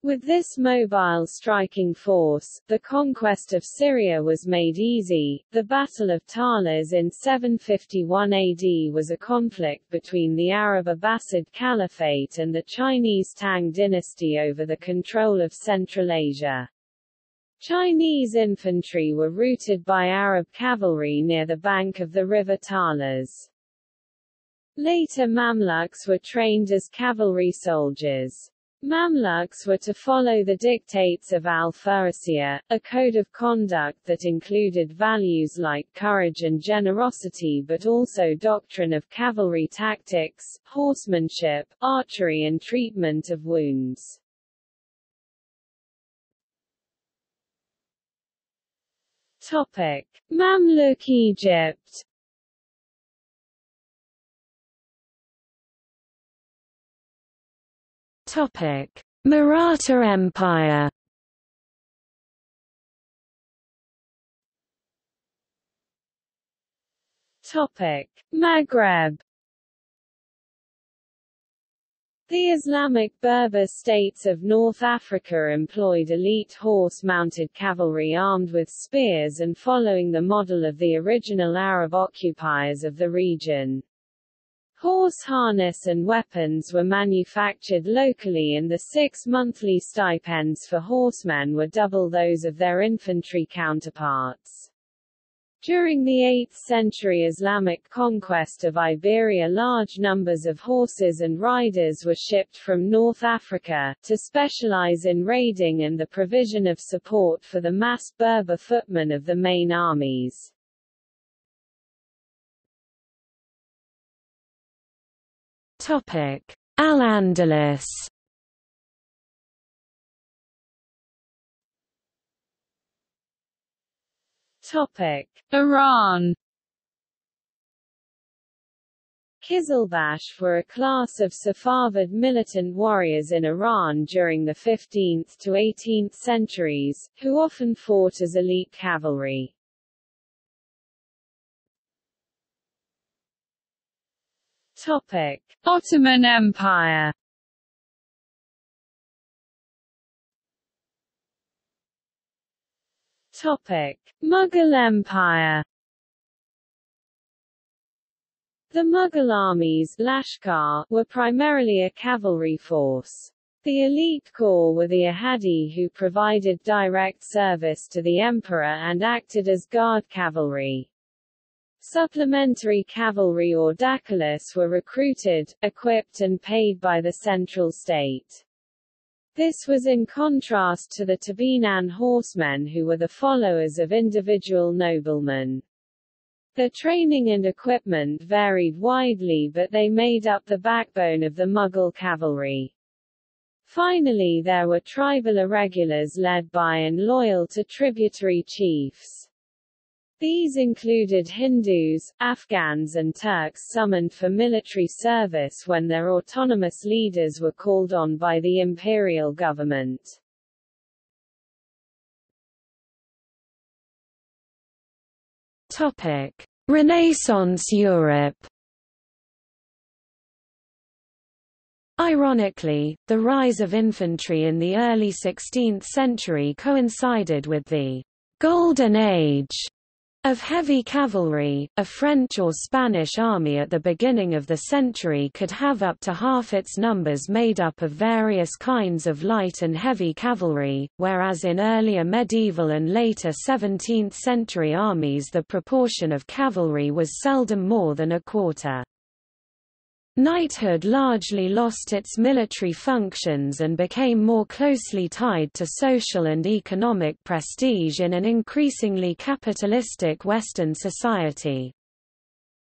With this mobile striking force, the conquest of Syria was made easy. The Battle of Talas in 751 AD was a conflict between the Arab Abbasid Caliphate and the Chinese Tang dynasty over the control of Central Asia. Chinese infantry were routed by Arab cavalry near the bank of the river Talas. Later Mamluks were trained as cavalry soldiers. Mamluks were to follow the dictates of al-Furusiyya, a code of conduct that included values like courage and generosity but also doctrine of cavalry tactics, horsemanship, archery and treatment of wounds. Topic. Mamluk Egypt Topic: Maratha Empire. Topic: Maghreb. The Islamic Berber states of North Africa employed elite horse-mounted cavalry armed with spears and following the model of the original Arab occupiers of the region. Horse harness and weapons were manufactured locally and the six monthly stipends for horsemen were double those of their infantry counterparts. During the 8th century Islamic conquest of Iberia large numbers of horses and riders were shipped from North Africa, to specialize in raiding and the provision of support for the massed Berber footmen of the main armies. Al-Andalus. Iran. Kizilbash were a class of Safavid militant warriors in Iran during the 15th to 18th centuries, who often fought as elite cavalry. Topic: Ottoman Empire. Topic: Mughal Empire. The Mughal armies Lashkar, were primarily a cavalry force. The elite corps were the Ahadi who provided direct service to the emperor and acted as guard cavalry. Supplementary cavalry or dakhlis were recruited, equipped and paid by the central state. This was in contrast to the Tabinan horsemen who were the followers of individual noblemen. Their training and equipment varied widely but they made up the backbone of the Mughal cavalry. Finally there were tribal irregulars led by and loyal to tributary chiefs. These included Hindus, Afghans and Turks summoned for military service when their autonomous leaders were called on by the imperial government. Topic: Renaissance Europe Ironically, the rise of infantry in the early 16th century coincided with the «Golden Age» of heavy cavalry. A French or Spanish army at the beginning of the century could have up to half its numbers made up of various kinds of light and heavy cavalry, whereas in earlier medieval and later 17th century armies the proportion of cavalry was seldom more than a quarter. Knighthood largely lost its military functions and became more closely tied to social and economic prestige in an increasingly capitalistic Western society.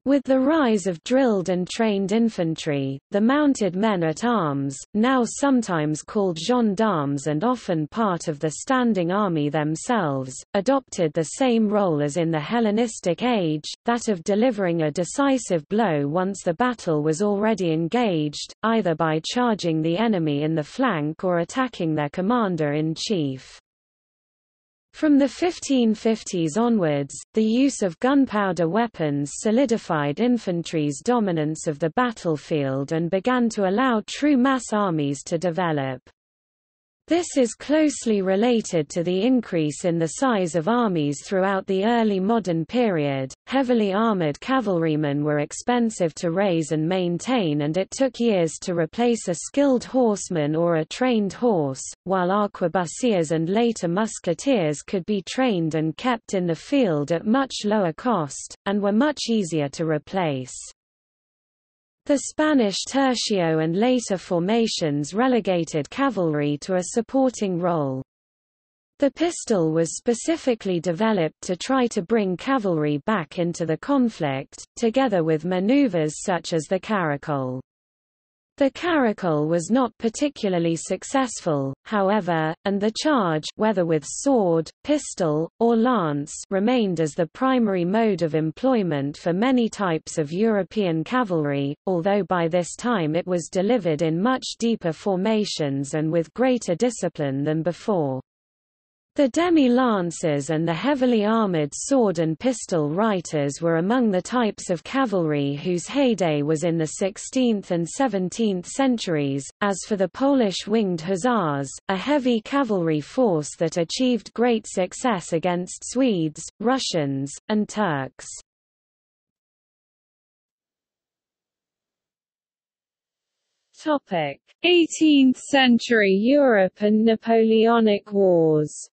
With the rise of drilled and trained infantry, the mounted men-at-arms, now sometimes called gendarmes and often part of the standing army themselves, adopted the same role as in the Hellenistic age, that of delivering a decisive blow once the battle was already engaged, either by charging the enemy in the flank or attacking their commander-in-chief. From the 1550s onwards, the use of gunpowder weapons solidified infantry's dominance of the battlefield and began to allow true mass armies to develop. This is closely related to the increase in the size of armies throughout the early modern period. Heavily armored cavalrymen were expensive to raise and maintain, and it took years to replace a skilled horseman or a trained horse, while arquebusiers and later musketeers could be trained and kept in the field at much lower cost, and were much easier to replace. The Spanish tercio and later formations relegated cavalry to a supporting role. The pistol was specifically developed to try to bring cavalry back into the conflict, together with maneuvers such as the caracole. The caracole was not particularly successful, however, and the charge whether with sword, pistol, or lance remained as the primary mode of employment for many types of European cavalry, although by this time it was delivered in much deeper formations and with greater discipline than before. The demi-lancers and the heavily armored sword and pistol reiters were among the types of cavalry whose heyday was in the 16th and 17th centuries. As for the Polish winged hussars, a heavy cavalry force that achieved great success against Swedes, Russians, and Turks. Topic: 18th century Europe and Napoleonic Wars.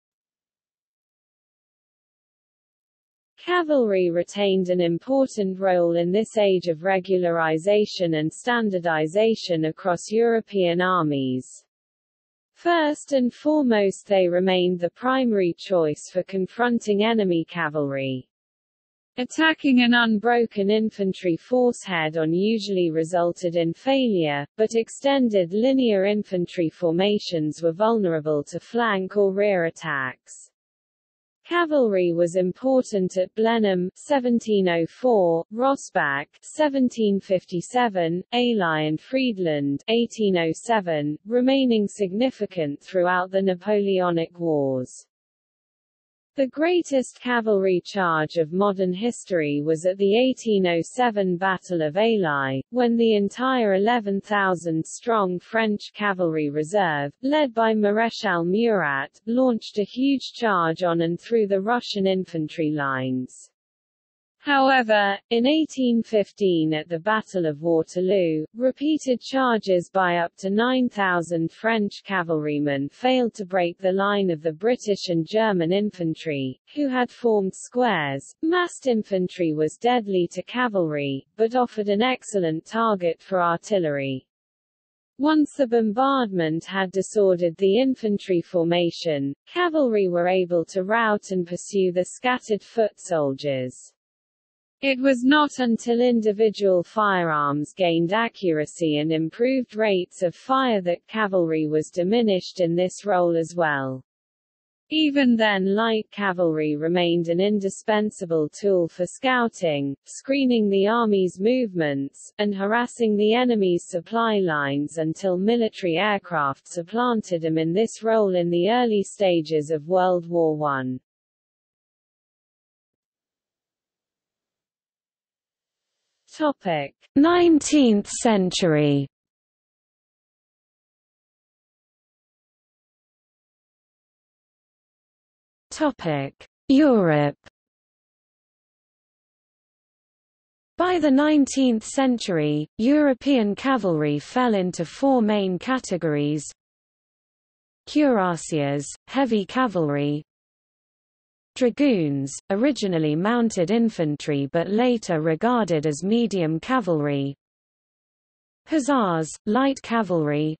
Cavalry retained an important role in this age of regularization and standardization across European armies. First and foremost they remained the primary choice for confronting enemy cavalry. Attacking an unbroken infantry force head-on usually resulted in failure, but extended linear infantry formations were vulnerable to flank or rear attacks. Cavalry was important at Blenheim 1704, Rossbach 1757, Eylau and Friedland 1807, remaining significant throughout the Napoleonic Wars. The greatest cavalry charge of modern history was at the 1807 Battle of Eylau, when the entire 11,000-strong French cavalry reserve, led by Marechal Murat, launched a huge charge on and through the Russian infantry lines. However, in 1815 at the Battle of Waterloo, repeated charges by up to 9,000 French cavalrymen failed to break the line of the British and German infantry, who had formed squares. Massed infantry was deadly to cavalry, but offered an excellent target for artillery. Once the bombardment had disordered the infantry formation, cavalry were able to rout and pursue the scattered foot soldiers. It was not until individual firearms gained accuracy and improved rates of fire that cavalry was diminished in this role as well. Even then light cavalry remained an indispensable tool for scouting, screening the army's movements, and harassing the enemy's supply lines until military aircraft supplanted them in this role in the early stages of World War I. Topic: 19th century. Topic: Europe. By the 19th century, European cavalry fell into four main categories. Cuirassiers, heavy cavalry, Dragoons, originally mounted infantry but later regarded as medium cavalry Hussars, light cavalry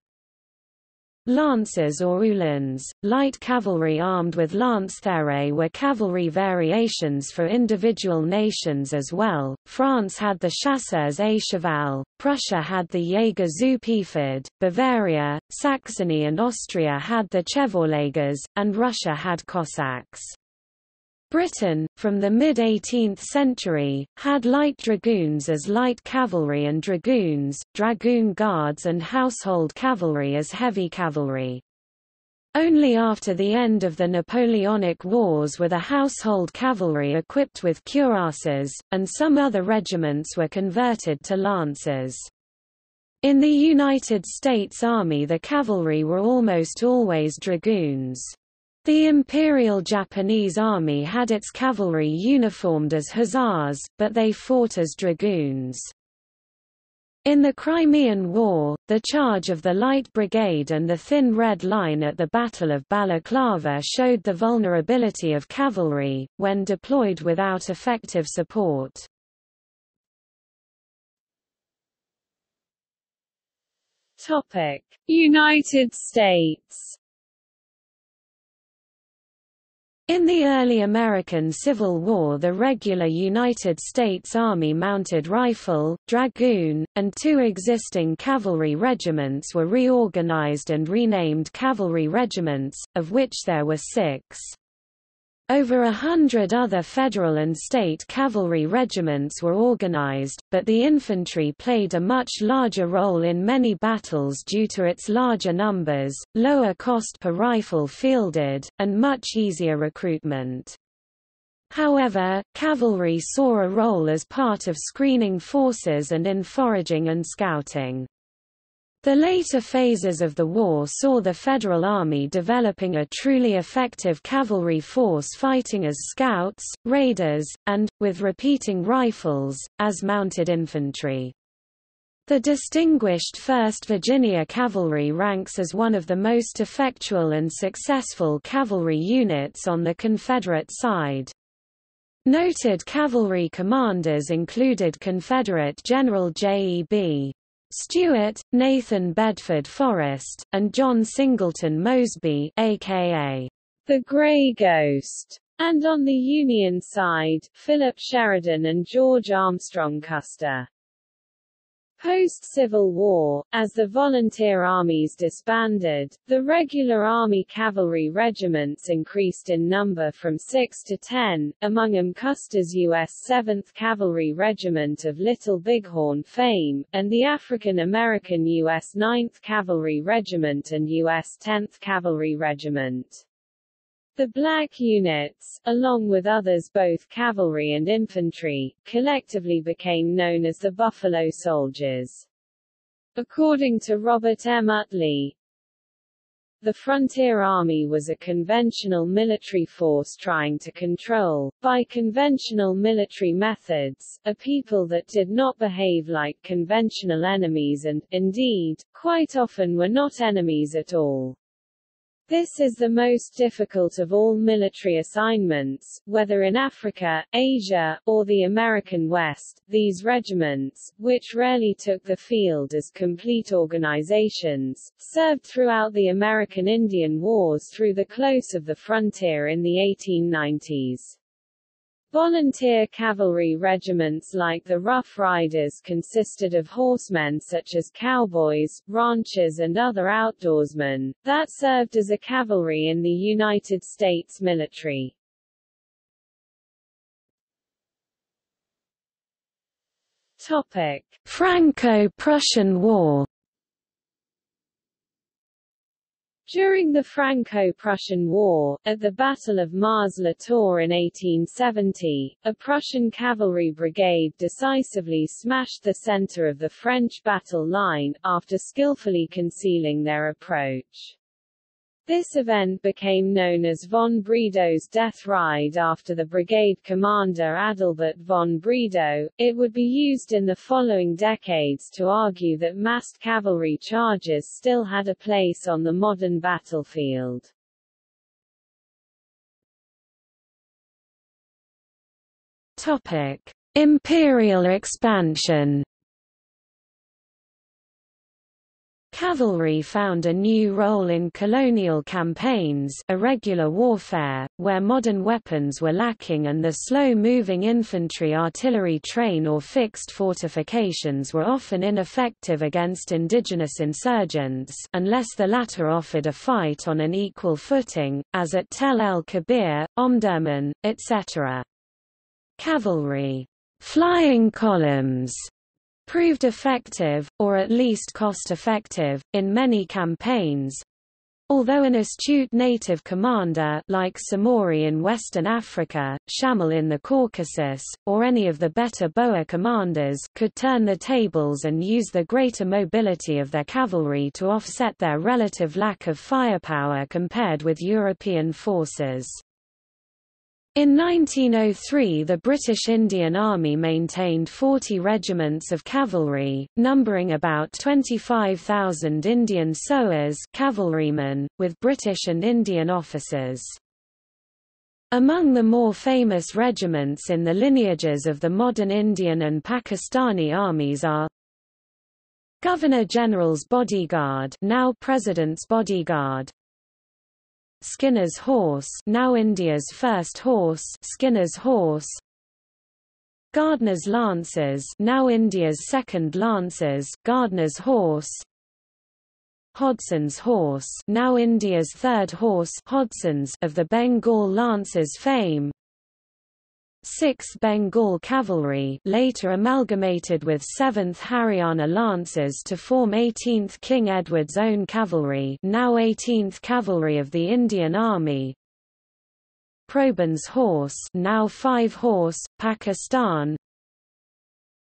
Lancers or uhlans, light cavalry armed with lance-there were cavalry variations for individual nations as well. France had the chasseurs à cheval, Prussia had the Jäger zu Pferd, Bavaria, Saxony and Austria had the Chevaulegers, and Russia had Cossacks. Britain, from the mid-18th century, had light dragoons as light cavalry and dragoons, dragoon guards and household cavalry as heavy cavalry. Only after the end of the Napoleonic Wars were the household cavalry equipped with cuirasses, and some other regiments were converted to lancers. In the United States Army the cavalry were almost always dragoons. The Imperial Japanese Army had its cavalry uniformed as hussars, but they fought as dragoons. In the Crimean War, the charge of the Light Brigade and the Thin Red Line at the Battle of Balaclava showed the vulnerability of cavalry, when deployed without effective support. United States In the early American Civil War the regular United States Army Mounted Rifle, Dragoon, and two existing cavalry regiments were reorganized and renamed cavalry regiments, of which there were six. Over a hundred other federal and state cavalry regiments were organized, but the infantry played a much larger role in many battles due to its larger numbers, lower cost per rifle fielded, and much easier recruitment. However, cavalry saw a role as part of screening forces and in foraging and scouting. The later phases of the war saw the Federal Army developing a truly effective cavalry force fighting as scouts, raiders, and, with repeating rifles, as mounted infantry. The distinguished 1st Virginia Cavalry ranks as one of the most effectual and successful cavalry units on the Confederate side. Noted cavalry commanders included Confederate General J.E.B. Stuart, Nathan Bedford Forrest, and John Singleton Mosby aka the Grey Ghost, and on the Union side, Philip Sheridan and George Armstrong Custer. Post-Civil War, as the volunteer armies disbanded, the regular Army cavalry regiments increased in number from 6 to 10, among them Custer's U.S. 7th Cavalry Regiment of Little Bighorn fame, and the African-American U.S. 9th Cavalry Regiment and U.S. 10th Cavalry Regiment. The black units, along with others both cavalry and infantry, collectively became known as the Buffalo Soldiers. According to Robert M. Utley, the Frontier Army was a conventional military force trying to control, by conventional military methods, a people that did not behave like conventional enemies and, indeed, quite often were not enemies at all. This is the most difficult of all military assignments, whether in Africa, Asia, or the American West. These regiments, which rarely took the field as complete organizations, served throughout the American Indian Wars through the close of the frontier in the 1890s. Volunteer cavalry regiments like the Rough Riders consisted of horsemen such as cowboys, ranchers and other outdoorsmen, that served as a cavalry in the United States military. Franco-Prussian War During the Franco-Prussian War, at the Battle of Mars-la-Tour in 1870, a Prussian cavalry brigade decisively smashed the center of the French battle line, after skillfully concealing their approach. This event became known as von Bredow's Death Ride after the brigade commander Adalbert von Bredow. It would be used in the following decades to argue that massed cavalry charges still had a place on the modern battlefield. Topic: Imperial expansion Cavalry found a new role in colonial campaigns irregular warfare, where modern weapons were lacking and the slow-moving infantry artillery train or fixed fortifications were often ineffective against indigenous insurgents unless the latter offered a fight on an equal footing, as at Tel el-Kabir, Omdurman, etc. Cavalry flying columns proved effective, or at least cost-effective, in many campaigns. Although an astute native commander like Samori in Western Africa, Shamil in the Caucasus, or any of the better Boer commanders could turn the tables and use the greater mobility of their cavalry to offset their relative lack of firepower compared with European forces. In 1903 the British Indian Army maintained 40 regiments of cavalry, numbering about 25,000 Indian sowars cavalrymen, with British and Indian officers. Among the more famous regiments in the lineages of the modern Indian and Pakistani armies are Governor-General's Bodyguard now President's Bodyguard Skinner's Horse now India's first horse Skinner's Horse. Gardiner's Lancers now India's second Lancers Gardiner's Horse. Hodson's Horse now India's third horse Hodson's of the Bengal Lancers fame 6th Bengal Cavalry later amalgamated with 7th Hariana Lancers to form 18th King Edward's Own Cavalry now 18th Cavalry of the Indian Army. Probyn's Horse now 5 Horse, Pakistan.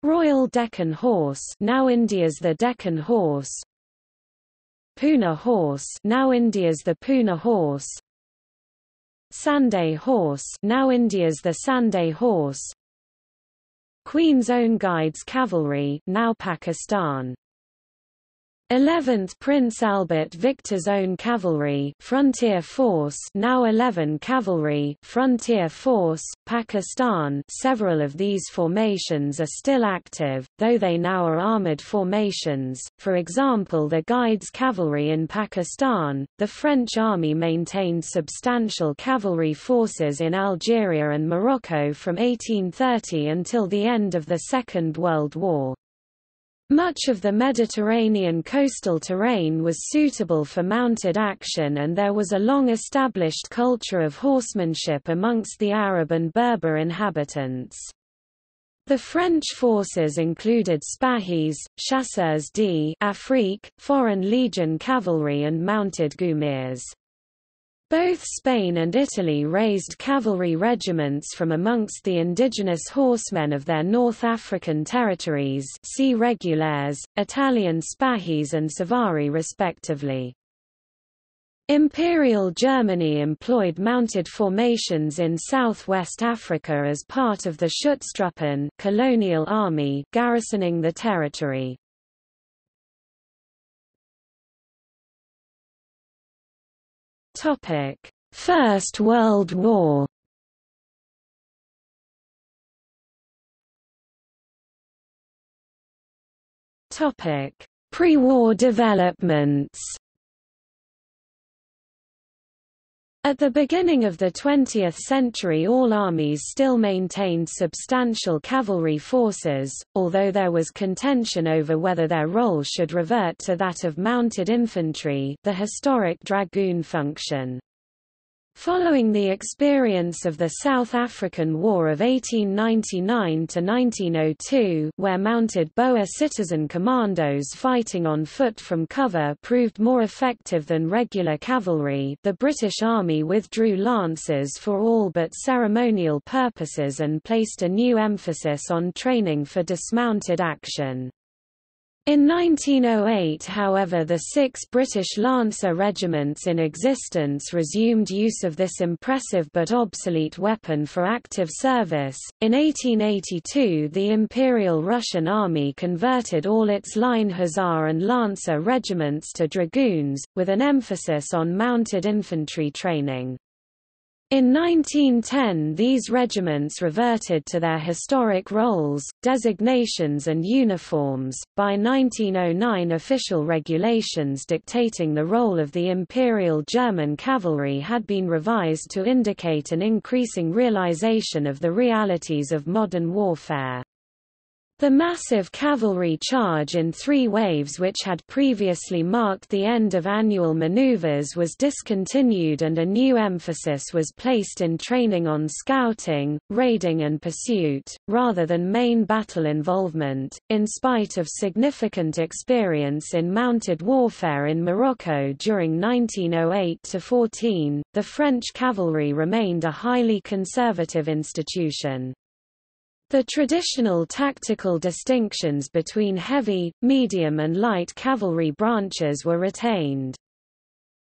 Royal Deccan Horse now India's the Deccan Horse. Poona Horse now India's the Poona Horse Scinde horse now India's the Scinde horse. Queen's Own Guides Cavalry now Pakistan 11th Prince Albert Victor's own cavalry Frontier Force now 11 Cavalry Frontier Force, Pakistan several of these formations are still active, though they now are armoured formations, for example the Guides Cavalry in Pakistan. The French army maintained substantial cavalry forces in Algeria and Morocco from 1830 until the end of the Second World War. Much of the Mediterranean coastal terrain was suitable for mounted action and there was a long-established culture of horsemanship amongst the Arab and Berber inhabitants. The French forces included Spahis, chasseurs d'Afrique, Foreign Legion cavalry and mounted goumiers. Both Spain and Italy raised cavalry regiments from amongst the indigenous horsemen of their North African territories see Regulares, Italian Spahis and Savari respectively. Imperial Germany employed mounted formations in southwest Africa as part of the Schutztruppen colonial army garrisoning the territory. Topic: First World War. Topic: Pre-war developments. At the beginning of the 20th century all armies still maintained substantial cavalry forces, although there was contention over whether their role should revert to that of mounted infantry the historic dragoon function. Following the experience of the South African War of 1899–1902 where mounted Boer citizen commandos fighting on foot from cover proved more effective than regular cavalry the British Army withdrew lances for all but ceremonial purposes and placed a new emphasis on training for dismounted action. In 1908 however the six British Lancer regiments in existence resumed use of this impressive but obsolete weapon for active service. In 1882 the Imperial Russian Army converted all its Line Hussar and Lancer regiments to dragoons, with an emphasis on mounted infantry training. In 1910 these regiments reverted to their historic roles, designations and uniforms, by 1909 official regulations dictating the role of the Imperial German cavalry had been revised to indicate an increasing realization of the realities of modern warfare. The massive cavalry charge in three waves which had previously marked the end of annual maneuvers was discontinued and a new emphasis was placed in training on scouting, raiding and pursuit, rather than main battle involvement. In spite of significant experience in mounted warfare in Morocco during 1908–14, the French cavalry remained a highly conservative institution. The traditional tactical distinctions between heavy, medium and light cavalry branches were retained.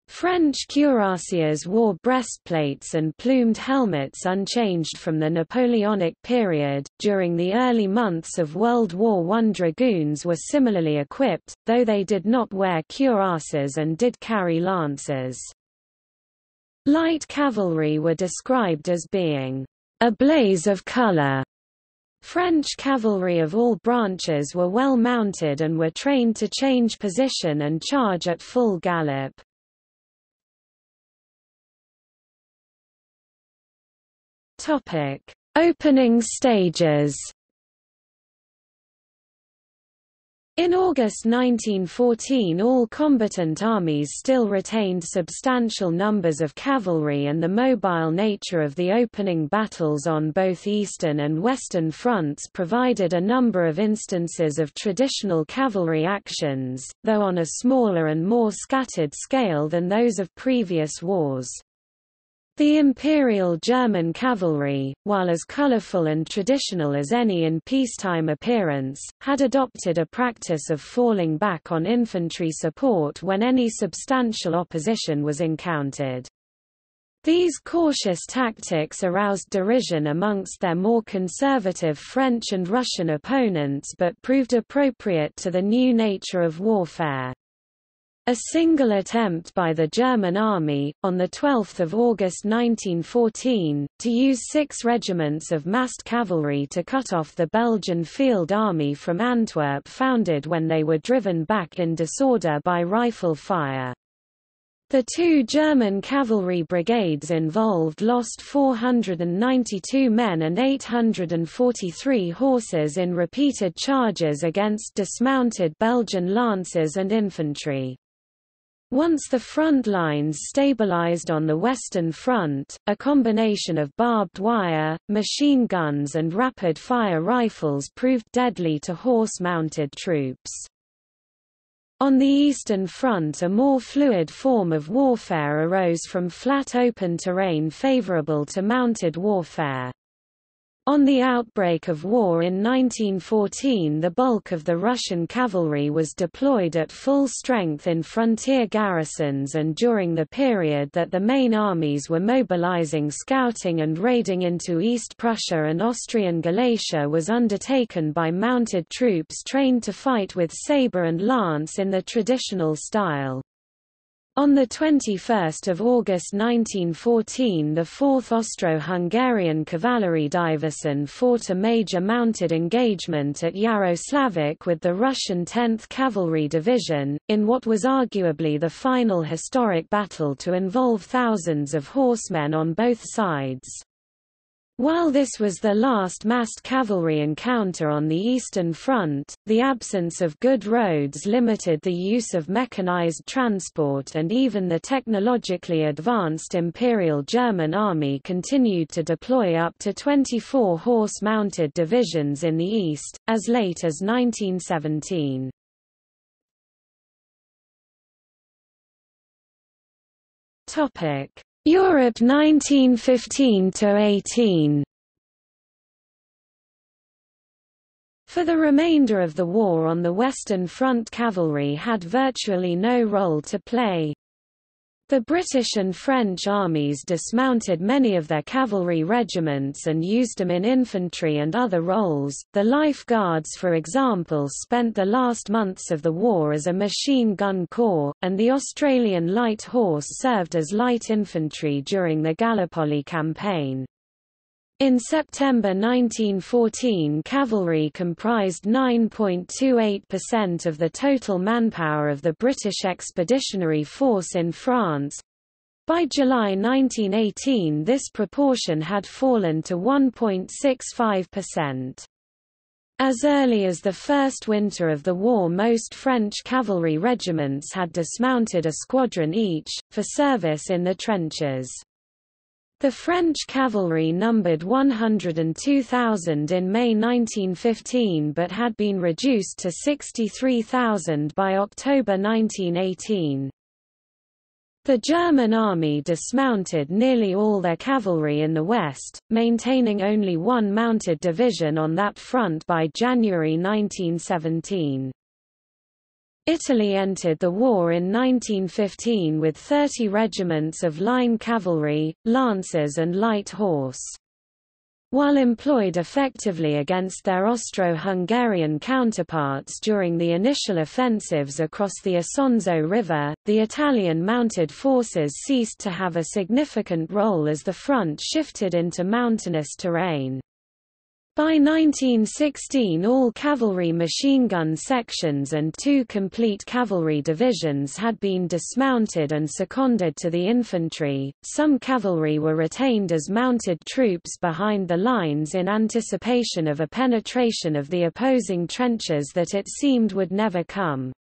French cuirassiers wore breastplates and plumed helmets unchanged from the Napoleonic period. During the early months of World War I, dragoons were similarly equipped, though they did not wear cuirasses and did carry lances. Light cavalry were described as being a blaze of color French cavalry of all branches were well mounted and were trained to change position and charge at full gallop. Opening stages In August 1914 all combatant armies still retained substantial numbers of cavalry and the mobile nature of the opening battles on both eastern and western fronts provided a number of instances of traditional cavalry actions, though on a smaller and more scattered scale than those of previous wars. The Imperial German cavalry, while as colorful and traditional as any in peacetime appearance, had adopted a practice of falling back on infantry support when any substantial opposition was encountered. These cautious tactics aroused derision amongst their more conservative French and Russian opponents but proved appropriate to the new nature of warfare. A single attempt by the German army, on 12 August 1914, to use six regiments of massed cavalry to cut off the Belgian field army from Antwerp founded when they were driven back in disorder by rifle fire. The two German cavalry brigades involved lost 492 men and 843 horses in repeated charges against dismounted Belgian lancers and infantry. Once the front lines stabilized on the Western Front, a combination of barbed wire, machine guns and rapid-fire rifles proved deadly to horse-mounted troops. On the Eastern Front a more fluid form of warfare arose from flat open terrain favorable to mounted warfare. On the outbreak of war in 1914 the bulk of the Russian cavalry was deployed at full strength in frontier garrisons and during the period that the main armies were mobilizing scouting and raiding into East Prussia and Austrian Galicia was undertaken by mounted troops trained to fight with saber and lance in the traditional style. On 21 August 1914 the 4th Austro-Hungarian Cavalry Division fought a major mounted engagement at Jarosławice with the Russian 10th Cavalry Division, in what was arguably the final historic battle to involve thousands of horsemen on both sides. While this was the last massed cavalry encounter on the Eastern Front, the absence of good roads limited the use of mechanized transport and even the technologically advanced Imperial German Army continued to deploy up to 24 horse-mounted divisions in the east, as late as 1917. Europe 1915 to 18 For the remainder of the war on the Western Front cavalry had virtually no role to play. The British and French armies dismounted many of their cavalry regiments and used them in infantry and other roles. The Life Guards, for example, spent the last months of the war as a machine gun corps, and the Australian Light Horse served as light infantry during the Gallipoli campaign. In September 1914 cavalry comprised 9.28% of the total manpower of the British Expeditionary Force in France. By July 1918 this proportion had fallen to 1.65%. As early as the first winter of the war most French cavalry regiments had dismounted a squadron each, for service in the trenches. The French cavalry numbered 102,000 in May 1915 but had been reduced to 63,000 by October 1918. The German army dismounted nearly all their cavalry in the west, maintaining only one mounted division on that front by January 1917. Italy entered the war in 1915 with 30 regiments of line cavalry, lancers and light horse. While employed effectively against their Austro-Hungarian counterparts during the initial offensives across the Isonzo River, the Italian mounted forces ceased to have a significant role as the front shifted into mountainous terrain. By 1916 all cavalry machine gun sections and two complete cavalry divisions had been dismounted and seconded to the infantry, some cavalry were retained as mounted troops behind the lines in anticipation of a penetration of the opposing trenches that it seemed would never come.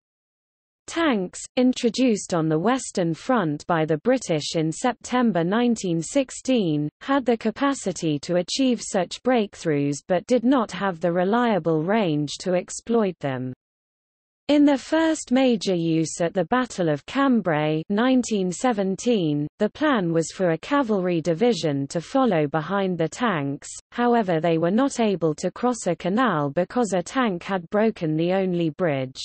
Tanks, introduced on the Western Front by the British in September 1916, had the capacity to achieve such breakthroughs but did not have the reliable range to exploit them. In their first major use at the Battle of Cambrai 1917, the plan was for a cavalry division to follow behind the tanks, however they were not able to cross a canal because a tank had broken the only bridge.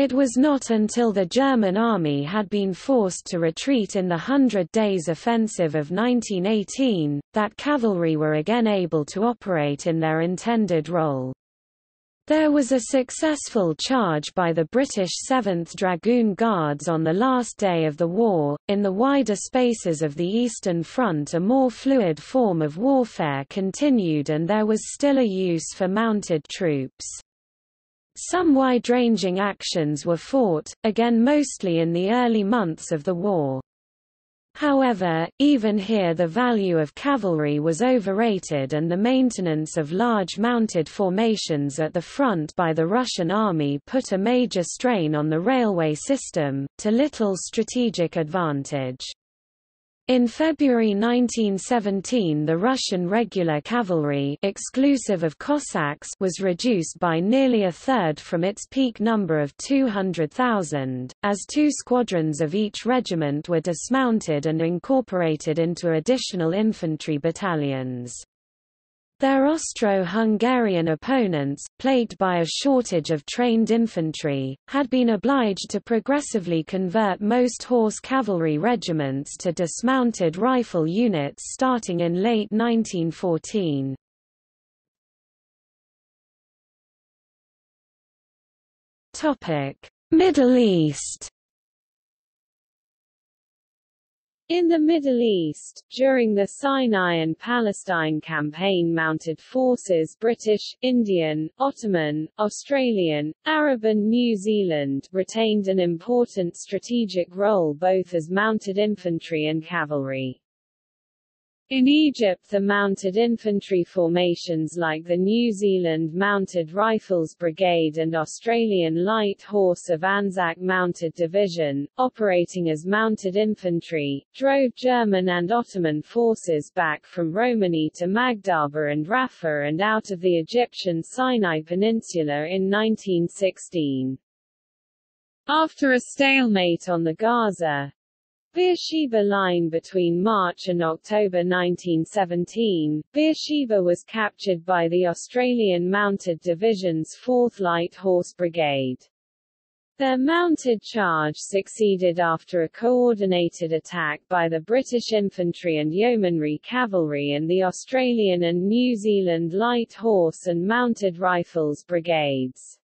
It was not until the German army had been forced to retreat in the Hundred Days Offensive of 1918, that cavalry were again able to operate in their intended role. There was a successful charge by the British 7th Dragoon Guards on the last day of the war. In the wider spaces of the Eastern Front, a more fluid form of warfare continued, and there was still a use for mounted troops. Some wide-ranging actions were fought, again mostly in the early months of the war. However, even here the value of cavalry was overrated and the maintenance of large mounted formations at the front by the Russian army put a major strain on the railway system, to little strategic advantage. In February 1917 the Russian regular cavalry exclusive of Cossacks was reduced by nearly a third from its peak number of 200,000, as two squadrons of each regiment were dismounted and incorporated into additional infantry battalions. Their Austro-Hungarian opponents, plagued by a shortage of trained infantry, had been obliged to progressively convert most horse cavalry regiments to dismounted rifle units starting in late 1914. Middle East In the Middle East, during the Sinai and Palestine campaign mounted forces British, Indian, Ottoman, Australian, Arab and New Zealand retained an important strategic role both as mounted infantry and cavalry. In Egypt the mounted infantry formations like the New Zealand Mounted Rifles Brigade and Australian Light Horse of Anzac Mounted Division, operating as mounted infantry, drove German and Ottoman forces back from Romani to Magdaba and Rafah and out of the Egyptian Sinai Peninsula in 1916. After a stalemate on the Gaza, Beersheba Line between March and October 1917, Beersheba was captured by the Australian Mounted Division's 4th Light Horse Brigade. Their mounted charge succeeded after a coordinated attack by the British Infantry and Yeomanry Cavalry and the Australian and New Zealand Light Horse and Mounted Rifles Brigades.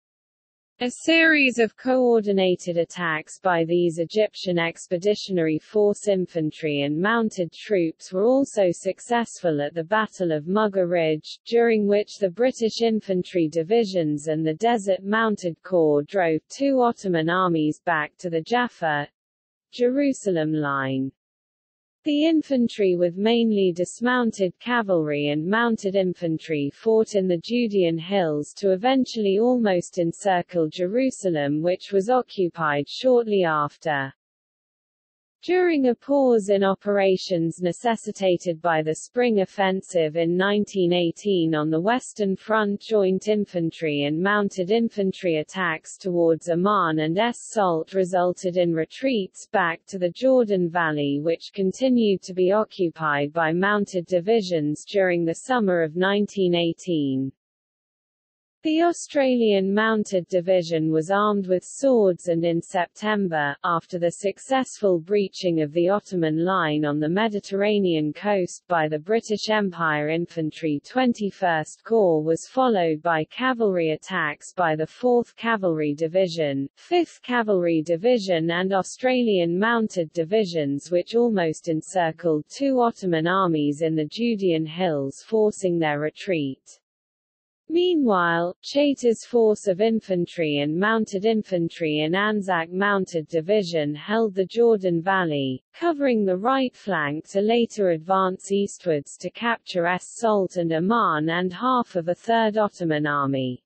A series of coordinated attacks by these Egyptian Expeditionary Force infantry and mounted troops were also successful at the Battle of Mughar Ridge, during which the British infantry divisions and the Desert Mounted Corps drove two Ottoman armies back to the Jaffa Jerusalem line. The infantry with mainly dismounted cavalry and mounted infantry fought in the Judean hills to eventually almost encircle Jerusalem which was occupied shortly after. During a pause in operations necessitated by the Spring Offensive in 1918 on the Western Front joint infantry and mounted infantry attacks towards Amman and Es Salt resulted in retreats back to the Jordan Valley which continued to be occupied by mounted divisions during the summer of 1918. The Australian Mounted Division was armed with swords and in September, after the successful breaching of the Ottoman line on the Mediterranean coast by the British Empire Infantry 21st Corps was followed by cavalry attacks by the 4th Cavalry Division, 5th Cavalry Division and Australian Mounted Divisions which almost encircled two Ottoman armies in the Judean Hills forcing their retreat. Meanwhile, Chaytor's force of infantry and mounted infantry in Anzac Mounted Division held the Jordan Valley, covering the right flank to later advance eastwards to capture Es Salt and Amman and half of a Third Ottoman Army.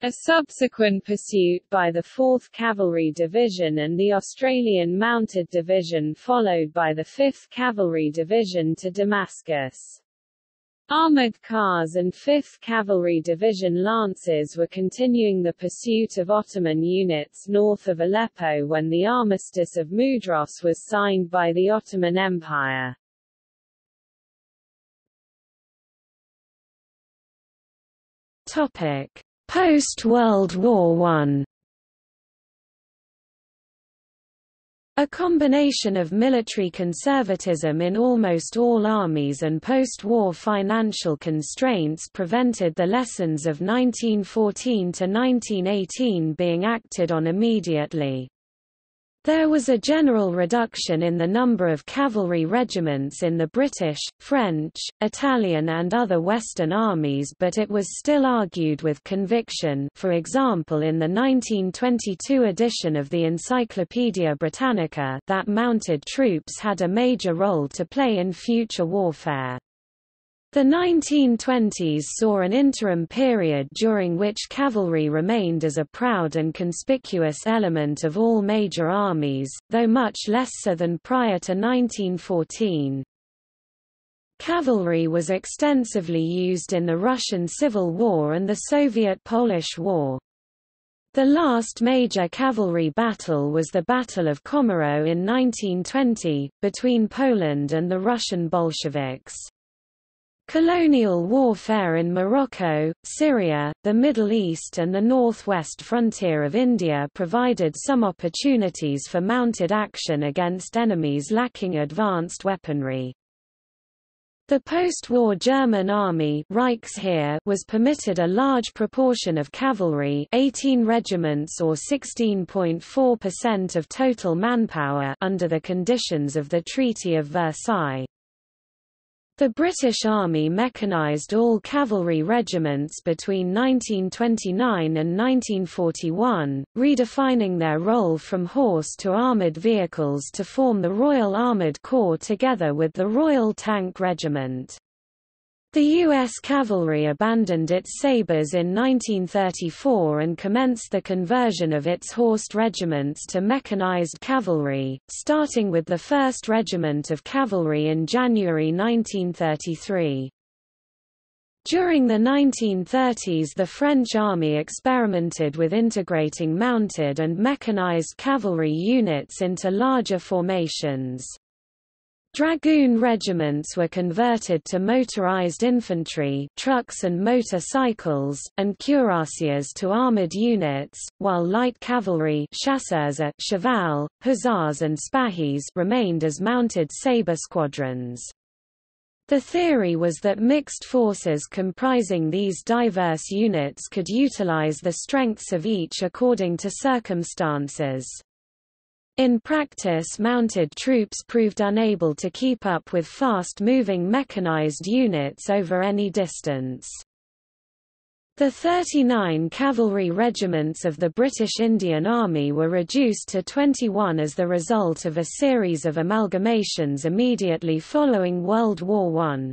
A subsequent pursuit by the 4th Cavalry Division and the Australian Mounted Division followed by the 5th Cavalry Division to Damascus. Armored cars and 5th Cavalry Division Lancers were continuing the pursuit of Ottoman units north of Aleppo when the Armistice of Mudros was signed by the Ottoman Empire. Post-World War I A combination of military conservatism in almost all armies and post-war financial constraints prevented the lessons of 1914 to 1918 being acted on immediately. There was a general reduction in the number of cavalry regiments in the British, French, Italian and other Western armies but it was still argued with conviction for example in the 1922 edition of the Encyclopaedia Britannica that mounted troops had a major role to play in future warfare. The 1920s saw an interim period during which cavalry remained as a proud and conspicuous element of all major armies, though much less so than prior to 1914. Cavalry was extensively used in the Russian Civil War and the Soviet-Polish War. The last major cavalry battle was the Battle of Komarów in 1920, between Poland and the Russian Bolsheviks. Colonial warfare in Morocco, Syria, the Middle East and the northwest frontier of India provided some opportunities for mounted action against enemies lacking advanced weaponry. The post-war German army Reichsheer was permitted a large proportion of cavalry 18 regiments or 16.4% of total manpower under the conditions of the Treaty of Versailles. The British Army mechanised all cavalry regiments between 1929 and 1941, redefining their role from horse to armoured vehicles to form the Royal Armoured Corps together with the Royal Tank Regiment. The U.S. cavalry abandoned its sabres in 1934 and commenced the conversion of its horsed regiments to mechanized cavalry, starting with the 1st Regiment of Cavalry in January 1933. During the 1930s the French army experimented with integrating mounted and mechanized cavalry units into larger formations. Dragoon regiments were converted to motorized infantry trucks and motorcycles, and cuirassiers to armored units, while light cavalry cheval, hussars and spahis remained as mounted sabre squadrons. The theory was that mixed forces comprising these diverse units could utilize the strengths of each according to circumstances. In practice mounted troops proved unable to keep up with fast-moving mechanized units over any distance. The 39 cavalry regiments of the British Indian Army were reduced to 21 as the result of a series of amalgamations immediately following World War I.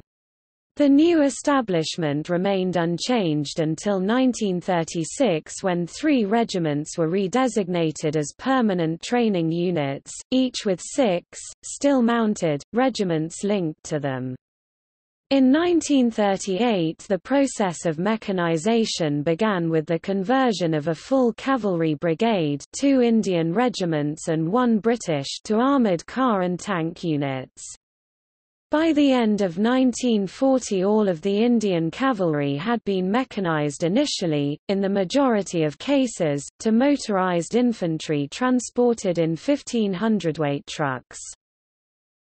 The new establishment remained unchanged until 1936 when three regiments were redesignated as permanent training units, each with six, still mounted, regiments linked to them. In 1938 the process of mechanization began with the conversion of a full cavalry brigade two Indian regiments and one British to armoured car and tank units. By the end of 1940 all of the Indian cavalry had been mechanized initially, in the majority of cases, to motorized infantry transported in 1500 weight trucks.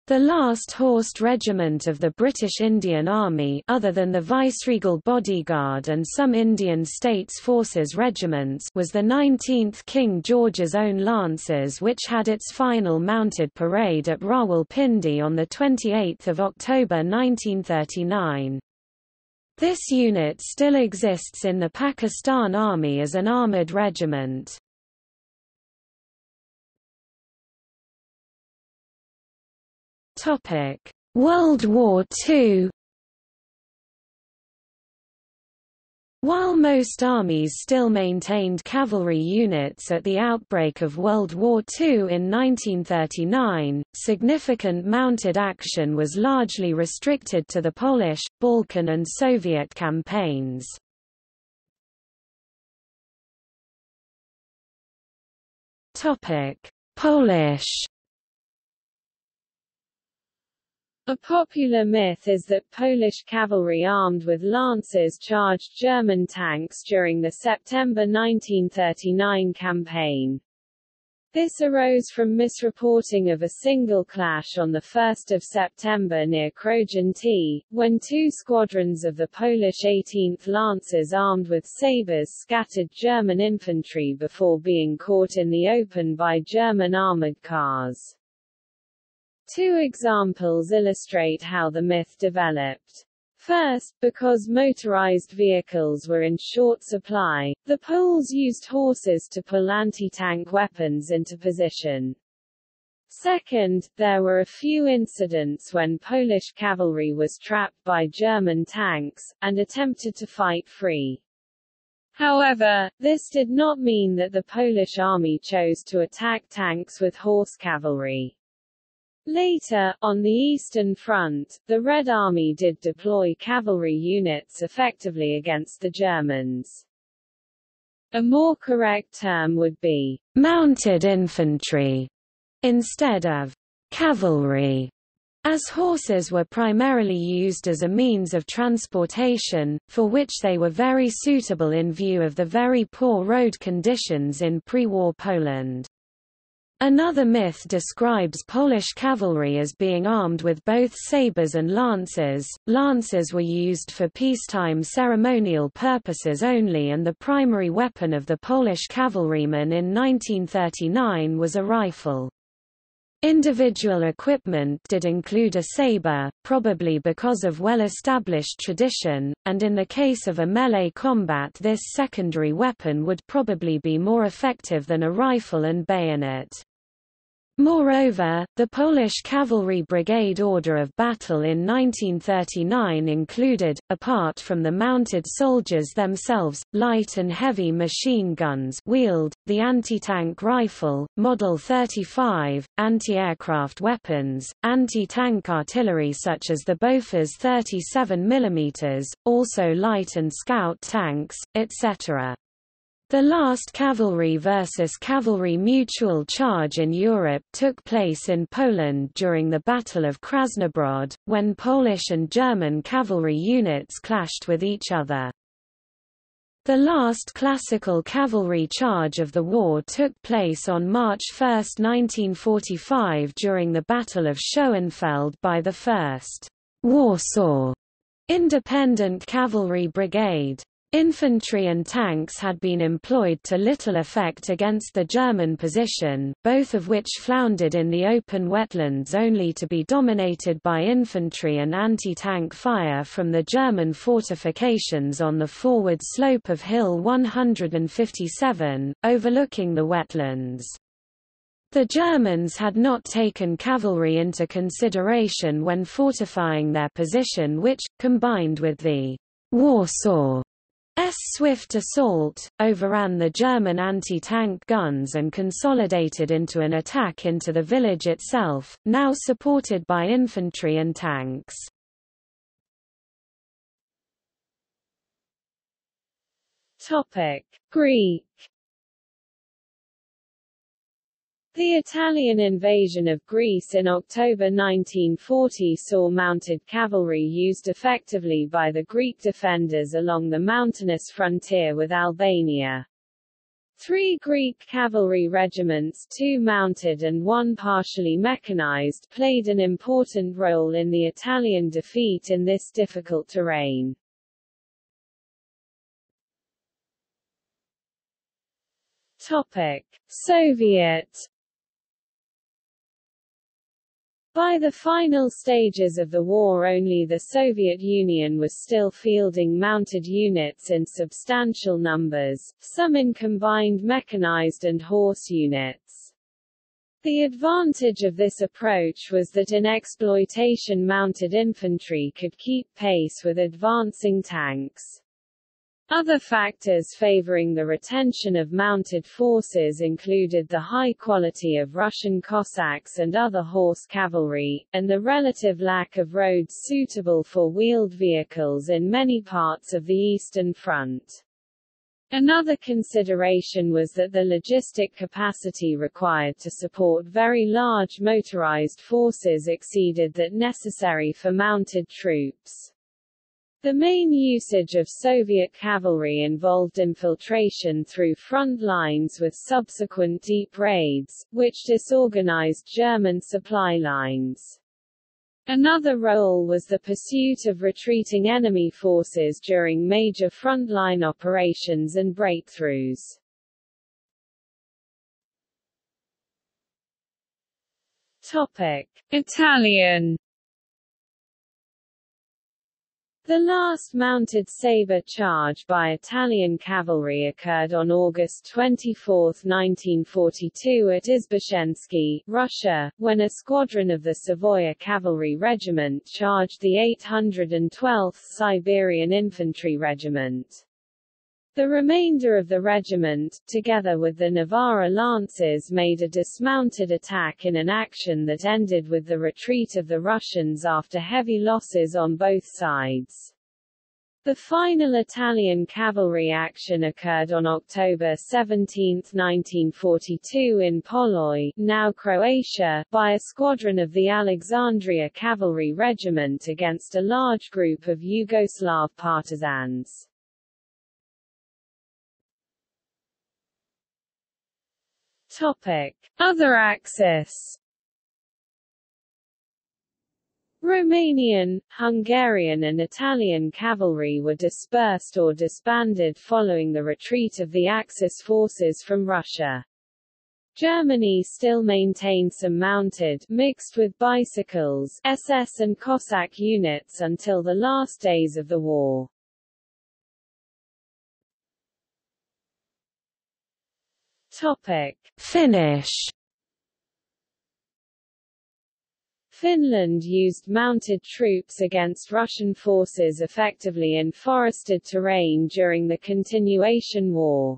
The last horsed regiment of the British Indian Army other than the Viceregal Bodyguard and some Indian States Forces regiments was the 19th King George's Own Lancers which had its final mounted parade at Rawalpindi on 28 October 1939. This unit still exists in the Pakistan Army as an armoured regiment. Topic: World War II. While most armies still maintained cavalry units at the outbreak of World War II in 1939, significant mounted action was largely restricted to the Polish, Balkan and Soviet campaigns. Polish A popular myth is that Polish cavalry armed with lances charged German tanks during the September 1939 campaign. This arose from misreporting of a single clash on 1 September near Krojanty, when two squadrons of the Polish 18th Lancers armed with sabres scattered German infantry before being caught in the open by German armored cars. Two examples illustrate how the myth developed. First, because motorized vehicles were in short supply, the Poles used horses to pull anti-tank weapons into position. Second, there were a few incidents when Polish cavalry was trapped by German tanks, and attempted to fight free. However, this did not mean that the Polish army chose to attack tanks with horse cavalry. Later, on the Eastern Front, the Red Army did deploy cavalry units effectively against the Germans. A more correct term would be mounted infantry instead of cavalry, as horses were primarily used as a means of transportation, for which they were very suitable in view of the very poor road conditions in pre-war Poland. Another myth describes Polish cavalry as being armed with both sabres and lances. Lances were used for peacetime ceremonial purposes only and the primary weapon of the Polish cavalryman in 1939 was a rifle. Individual equipment did include a sabre, probably because of well-established tradition, and in the case of a melee combat this secondary weapon would probably be more effective than a rifle and bayonet. Moreover, the Polish Cavalry Brigade Order of Battle in 1939 included, apart from the mounted soldiers themselves, light and heavy machine guns wheeled, the anti-tank rifle, Model 35, anti-aircraft weapons, anti-tank artillery such as the Bofors 37 mm, also light and scout tanks, etc. The last cavalry versus cavalry mutual charge in Europe took place in Poland during the Battle of Krasnobrod, when Polish and German cavalry units clashed with each other. The last classical cavalry charge of the war took place on March 1, 1945 during the Battle of Schoenfeld by the 1st Warsaw Independent Cavalry Brigade. Infantry and tanks had been employed to little effect against the German position, both of which floundered in the open wetlands only to be dominated by infantry and anti-tank fire from the German fortifications on the forward slope of Hill 157, overlooking the wetlands. The Germans had not taken cavalry into consideration when fortifying their position which, combined with the Warsaw S swift assault, overran the German anti-tank guns and consolidated into an attack into the village itself, now supported by infantry and tanks. Topic: Greek The Italian invasion of Greece in October 1940 saw mounted cavalry used effectively by the Greek defenders along the mountainous frontier with Albania. Three Greek cavalry regiments two mounted and one partially mechanized played an important role in the Italian defeat in this difficult terrain. Topic. Soviet By the final stages of the war only the Soviet Union was still fielding mounted units in substantial numbers, some in combined mechanized and horse units. The advantage of this approach was that in exploitation mounted infantry could keep pace with advancing tanks. Other factors favoring the retention of mounted forces included the high quality of Russian Cossacks and other horse cavalry, and the relative lack of roads suitable for wheeled vehicles in many parts of the Eastern Front. Another consideration was that the logistic capacity required to support very large motorized forces exceeded that necessary for mounted troops. The main usage of Soviet cavalry involved infiltration through front lines with subsequent deep raids, which disorganized German supply lines. Another role was the pursuit of retreating enemy forces during major frontline operations and breakthroughs. Topic: Italian the last mounted sabre charge by Italian cavalry occurred on August 24, 1942 at Izbushensky, Russia, when a squadron of the Savoia Cavalry Regiment charged the 812th Siberian Infantry Regiment. The remainder of the regiment, together with the Novara Lancers made a dismounted attack in an action that ended with the retreat of the Russians after heavy losses on both sides. The final Italian cavalry action occurred on October 17, 1942 in Poloj, now Croatia, by a squadron of the Alessandria Cavalry Regiment against a large group of Yugoslav partisans. Topic. Other Axis Romanian, Hungarian and Italian cavalry were dispersed or disbanded following the retreat of the Axis forces from Russia. Germany still maintained some mounted, mixed with bicycles, SS and Cossack units until the last days of the war. Topic. Finnish Finland used mounted troops against Russian forces effectively in forested terrain during the Continuation War.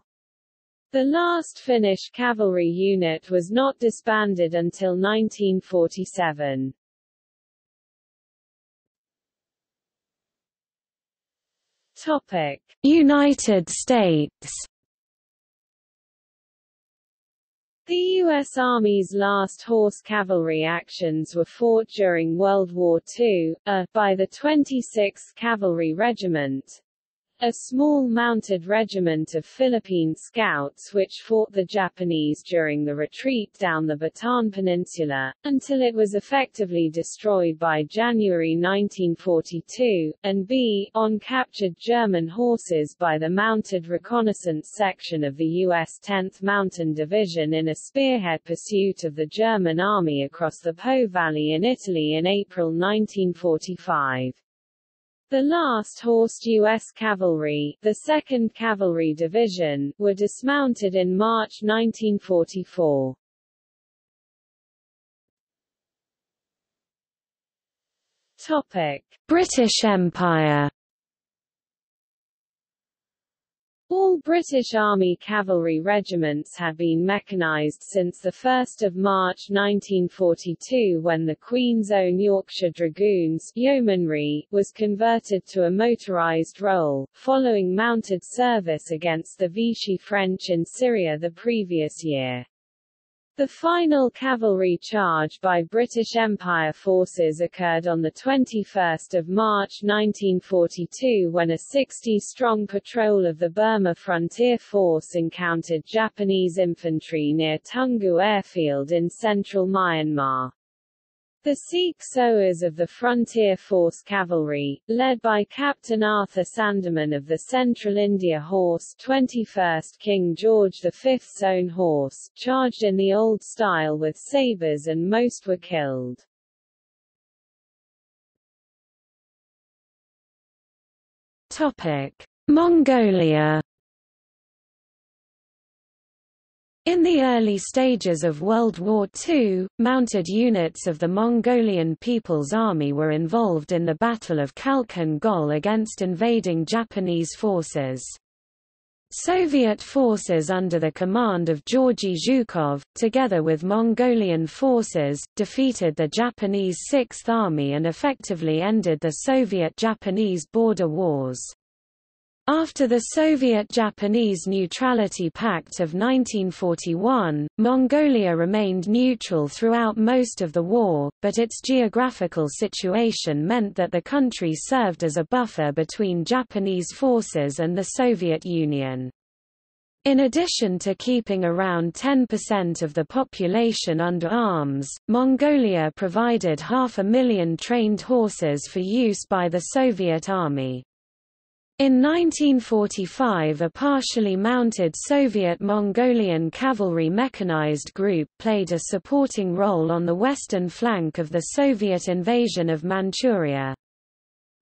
The last Finnish cavalry unit was not disbanded until 1947. Topic: United States The U.S. Army's last horse cavalry actions were fought during World War II, uh, by the 26th Cavalry Regiment, a small mounted regiment of Philippine Scouts which fought the Japanese during the retreat down the Bataan Peninsula, until it was effectively destroyed by January 1942, and b. on captured German horses by the Mounted Reconnaissance Section of the U.S. 10th Mountain Division in a spearhead pursuit of the German army across the Po Valley in Italy in April 1945. The last horsed U.S. cavalry, the 2nd Cavalry Division, were dismounted in March 1944. Topic: British Empire All British Army cavalry regiments had been mechanised since 1 March 1942 when the Queen's Own Yorkshire Dragoons Yeomanry was converted to a motorised role, following mounted service against the Vichy French in Syria the previous year. The final cavalry charge by British Empire forces occurred on 21 March 1942 when a 60-strong patrol of the Burma Frontier Force encountered Japanese infantry near Toungoo Airfield in central Myanmar. The Sikh Sowars of the Frontier Force Cavalry, led by Captain Arthur Sandeman of the Central India Horse 21st King George V's own horse, charged in the old style with sabres and most were killed. Topic. Mongolia In the early stages of World War II, mounted units of the Mongolian People's Army were involved in the Battle of Khalkhin Gol against invading Japanese forces. Soviet forces under the command of Georgy Zhukov, together with Mongolian forces, defeated the Japanese Sixth Army and effectively ended the Soviet-Japanese border wars. After the Soviet-Japanese Neutrality Pact of 1941, Mongolia remained neutral throughout most of the war, but its geographical situation meant that the country served as a buffer between Japanese forces and the Soviet Union. In addition to keeping around 10% of the population under arms, Mongolia provided half a million trained horses for use by the Soviet Army. In 1945 a partially mounted Soviet Mongolian cavalry mechanized group played a supporting role on the western flank of the Soviet invasion of Manchuria.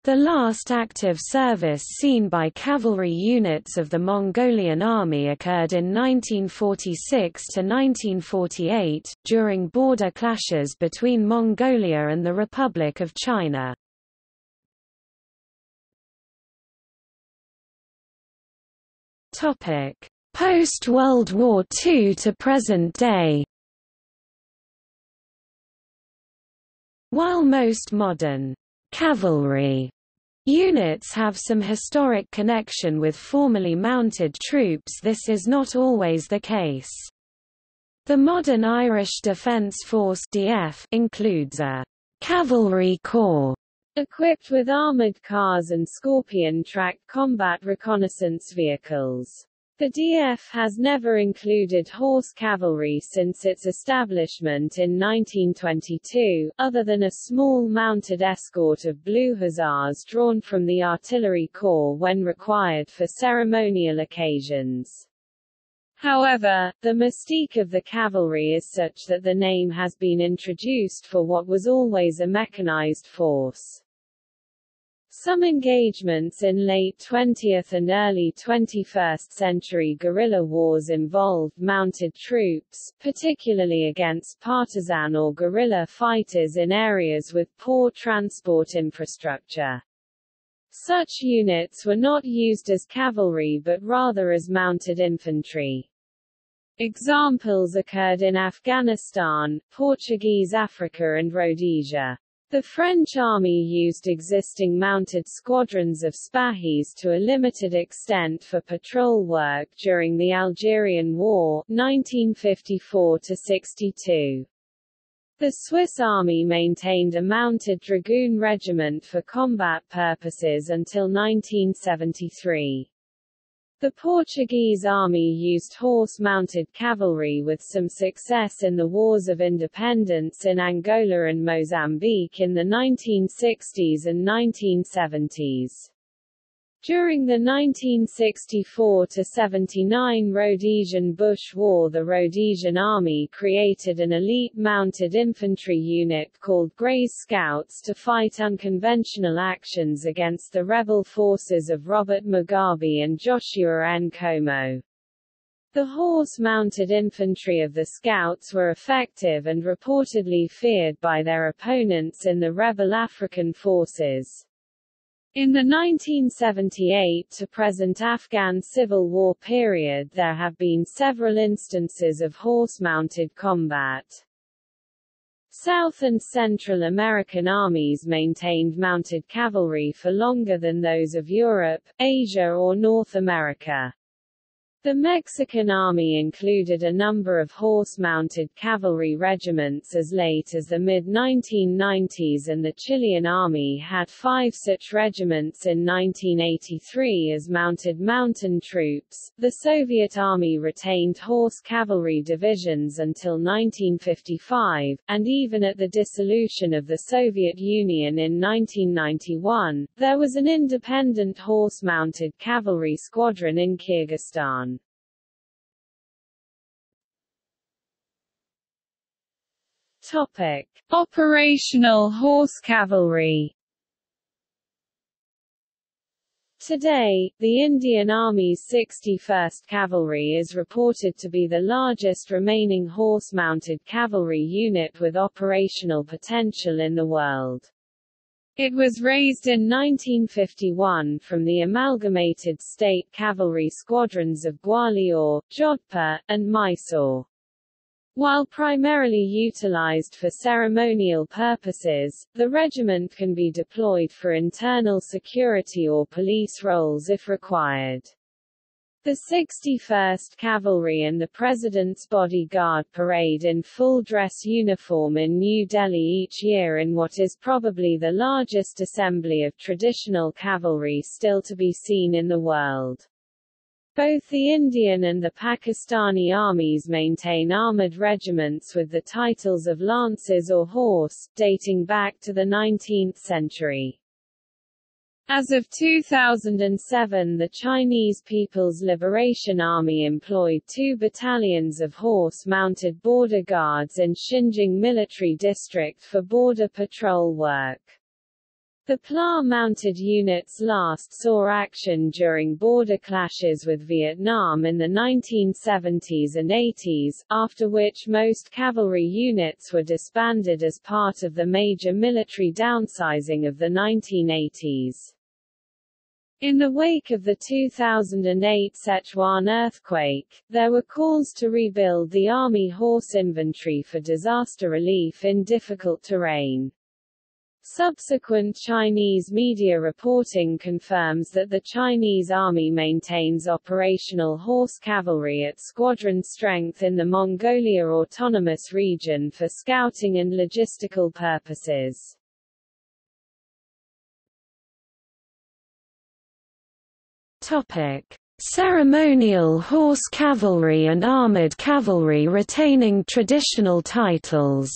The last active service seen by cavalry units of the Mongolian army occurred in 1946–1948, during border clashes between Mongolia and the Republic of China. Topic: Post-World War II to present day. While most modern cavalry units have some historic connection with formerly mounted troops this is not always the case. The modern Irish Defence Force (DF) includes a cavalry corps Equipped with armored cars and Scorpion-tracked combat reconnaissance vehicles. The DF has never included horse cavalry since its establishment in 1922, other than a small mounted escort of blue hussars drawn from the artillery corps when required for ceremonial occasions. However, the mystique of the cavalry is such that the name has been introduced for what was always a mechanized force. Some engagements in late 20th and early 21st century guerrilla wars involved mounted troops, particularly against partisan or guerrilla fighters in areas with poor transport infrastructure. Such units were not used as cavalry but rather as mounted infantry. Examples occurred in Afghanistan, Portuguese Africa and Rhodesia. The French army used existing mounted squadrons of Spahis to a limited extent for patrol work during the Algerian War 1954–62. The Swiss army maintained a mounted dragoon regiment for combat purposes until 1973. The Portuguese army used horse-mounted cavalry with some success in the Wars of Independence in Angola and Mozambique in the 1960s and 1970s. During the 1964–79 Rhodesian Bush War the Rhodesian Army created an elite mounted infantry unit called Grey's Scouts to fight unconventional actions against the rebel forces of Robert Mugabe and Joshua Nkomo. The horse-mounted infantry of the Scouts were effective and reportedly feared by their opponents in the rebel African forces. In the 1978 to present Afghan Civil War period there have been several instances of horse-mounted combat. South and Central American armies maintained mounted cavalry for longer than those of Europe, Asia or North America. The Mexican army included a number of horse-mounted cavalry regiments as late as the mid-1990s and the Chilean army had five such regiments in 1983 as mounted mountain troops. The Soviet army retained horse cavalry divisions until 1955, and even at the dissolution of the Soviet Union in 1991, there was an independent horse-mounted cavalry squadron in Kyrgyzstan. Topic: Operational horse cavalry. Today, the Indian Army's 61st Cavalry is reported to be the largest remaining horse-mounted cavalry unit with operational potential in the world. It was raised in 1951 from the amalgamated state cavalry squadrons of Gwalior, Jodhpur, and Mysore. While primarily utilized for ceremonial purposes, the regiment can be deployed for internal security or police roles if required. The 61st Cavalry and the President's Bodyguard parade in full dress uniform in New Delhi each year in what is probably the largest assembly of traditional cavalry still to be seen in the world. Both the Indian and the Pakistani armies maintain armoured regiments with the titles of Lancers or Horse, dating back to the 19th century. As of 2007 the Chinese People's Liberation Army employed two battalions of horse-mounted border guards in Xinjiang Military District for border patrol work. The PLA-mounted units last saw action during border clashes with Vietnam in the 1970s and 80s, after which most cavalry units were disbanded as part of the major military downsizing of the 1980s. In the wake of the 2008 Sichuan earthquake, there were calls to rebuild the Army horse inventory for disaster relief in difficult terrain. Subsequent Chinese media reporting confirms that the Chinese army maintains operational horse cavalry at squadron strength in the Mongolia Autonomous Region for scouting and logistical purposes. Topic: Ceremonial horse cavalry and armored cavalry retaining traditional titles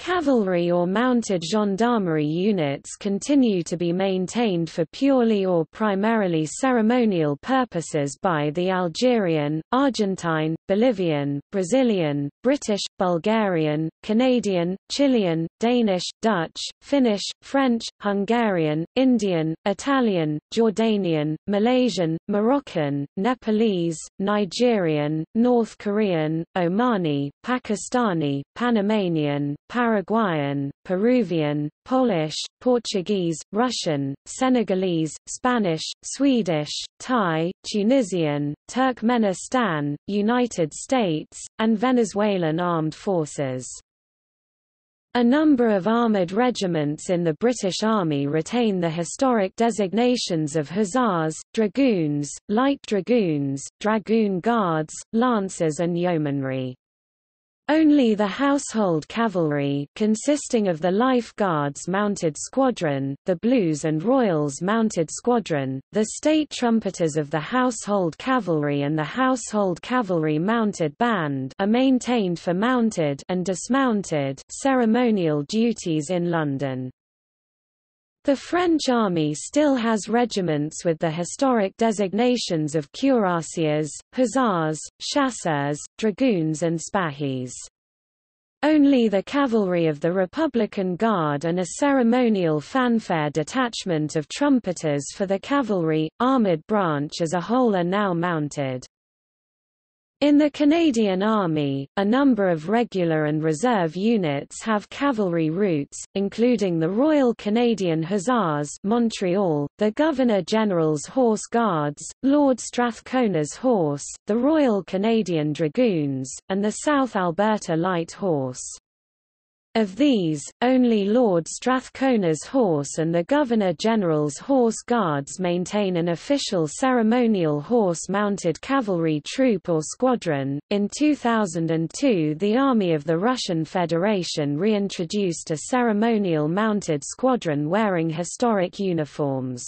Cavalry or mounted gendarmerie units continue to be maintained for purely or primarily ceremonial purposes by the Algerian, Argentine, Bolivian, Brazilian, British, Bulgarian, Canadian, Chilean, Danish, Dutch, Finnish, French, Hungarian, Indian, Italian, Jordanian, Malaysian, Moroccan, Nepalese, Nigerian, North Korean, Omani, Pakistani, Panamanian, Paraguayan, Peruvian, Polish, Portuguese, Russian, Senegalese, Spanish, Swedish, Thai, Tunisian, Turkmenistan, United States, and Venezuelan armed forces. A number of armoured regiments in the British Army retain the historic designations of Hussars, Dragoons, Light Dragoons, Dragoon Guards, Lancers and Yeomanry. Only the household cavalry consisting of the Life Guards Mounted Squadron, the Blues and Royals Mounted Squadron, the state trumpeters of the Household Cavalry and the Household Cavalry Mounted Band are maintained for mounted and dismounted ceremonial duties in London. The French army still has regiments with the historic designations of cuirassiers, hussars, chasseurs, dragoons and spahis. Only the cavalry of the Republican Guard and a ceremonial fanfare detachment of trumpeters for the cavalry, armored branch as a whole are now mounted. In the Canadian Army, a number of regular and reserve units have cavalry routes, including the Royal Canadian Hussars Montreal, the Governor-General's Horse Guards, Lord Strathcona's Horse, the Royal Canadian Dragoons, and the South Alberta Light Horse. Of these, only Lord Strathcona's horse and the Governor-General's Horse Guards maintain an official ceremonial horse-mounted cavalry troop or squadron. In 2002, the Army of the Russian Federation reintroduced a ceremonial mounted squadron wearing historic uniforms.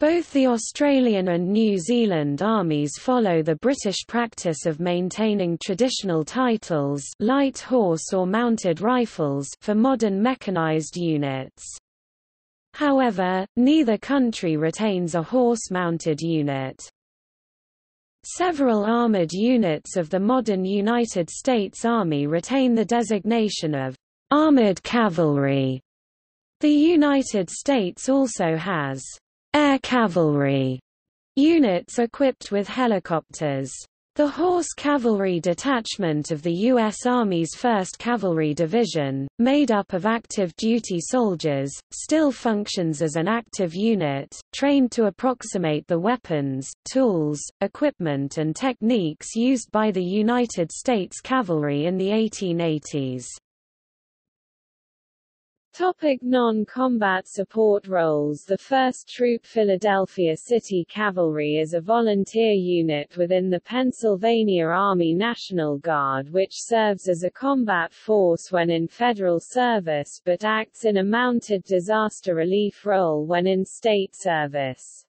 Both the Australian and New Zealand armies follow the British practice of maintaining traditional titles light horse or mounted rifles for modern mechanised units. However, neither country retains a horse-mounted unit. Several armoured units of the modern United States Army retain the designation of armoured cavalry. The United States also has air cavalry units equipped with helicopters. The Horse Cavalry Detachment of the U.S. Army's 1st Cavalry Division, made up of active-duty soldiers, still functions as an active unit, trained to approximate the weapons, tools, equipment and techniques used by the United States Cavalry in the 1880s. Topic non-combat support roles The 1st Troop Philadelphia City Cavalry is a volunteer unit within the Pennsylvania Army National Guard which serves as a combat force when in federal service but acts in a mounted disaster relief role when in state service.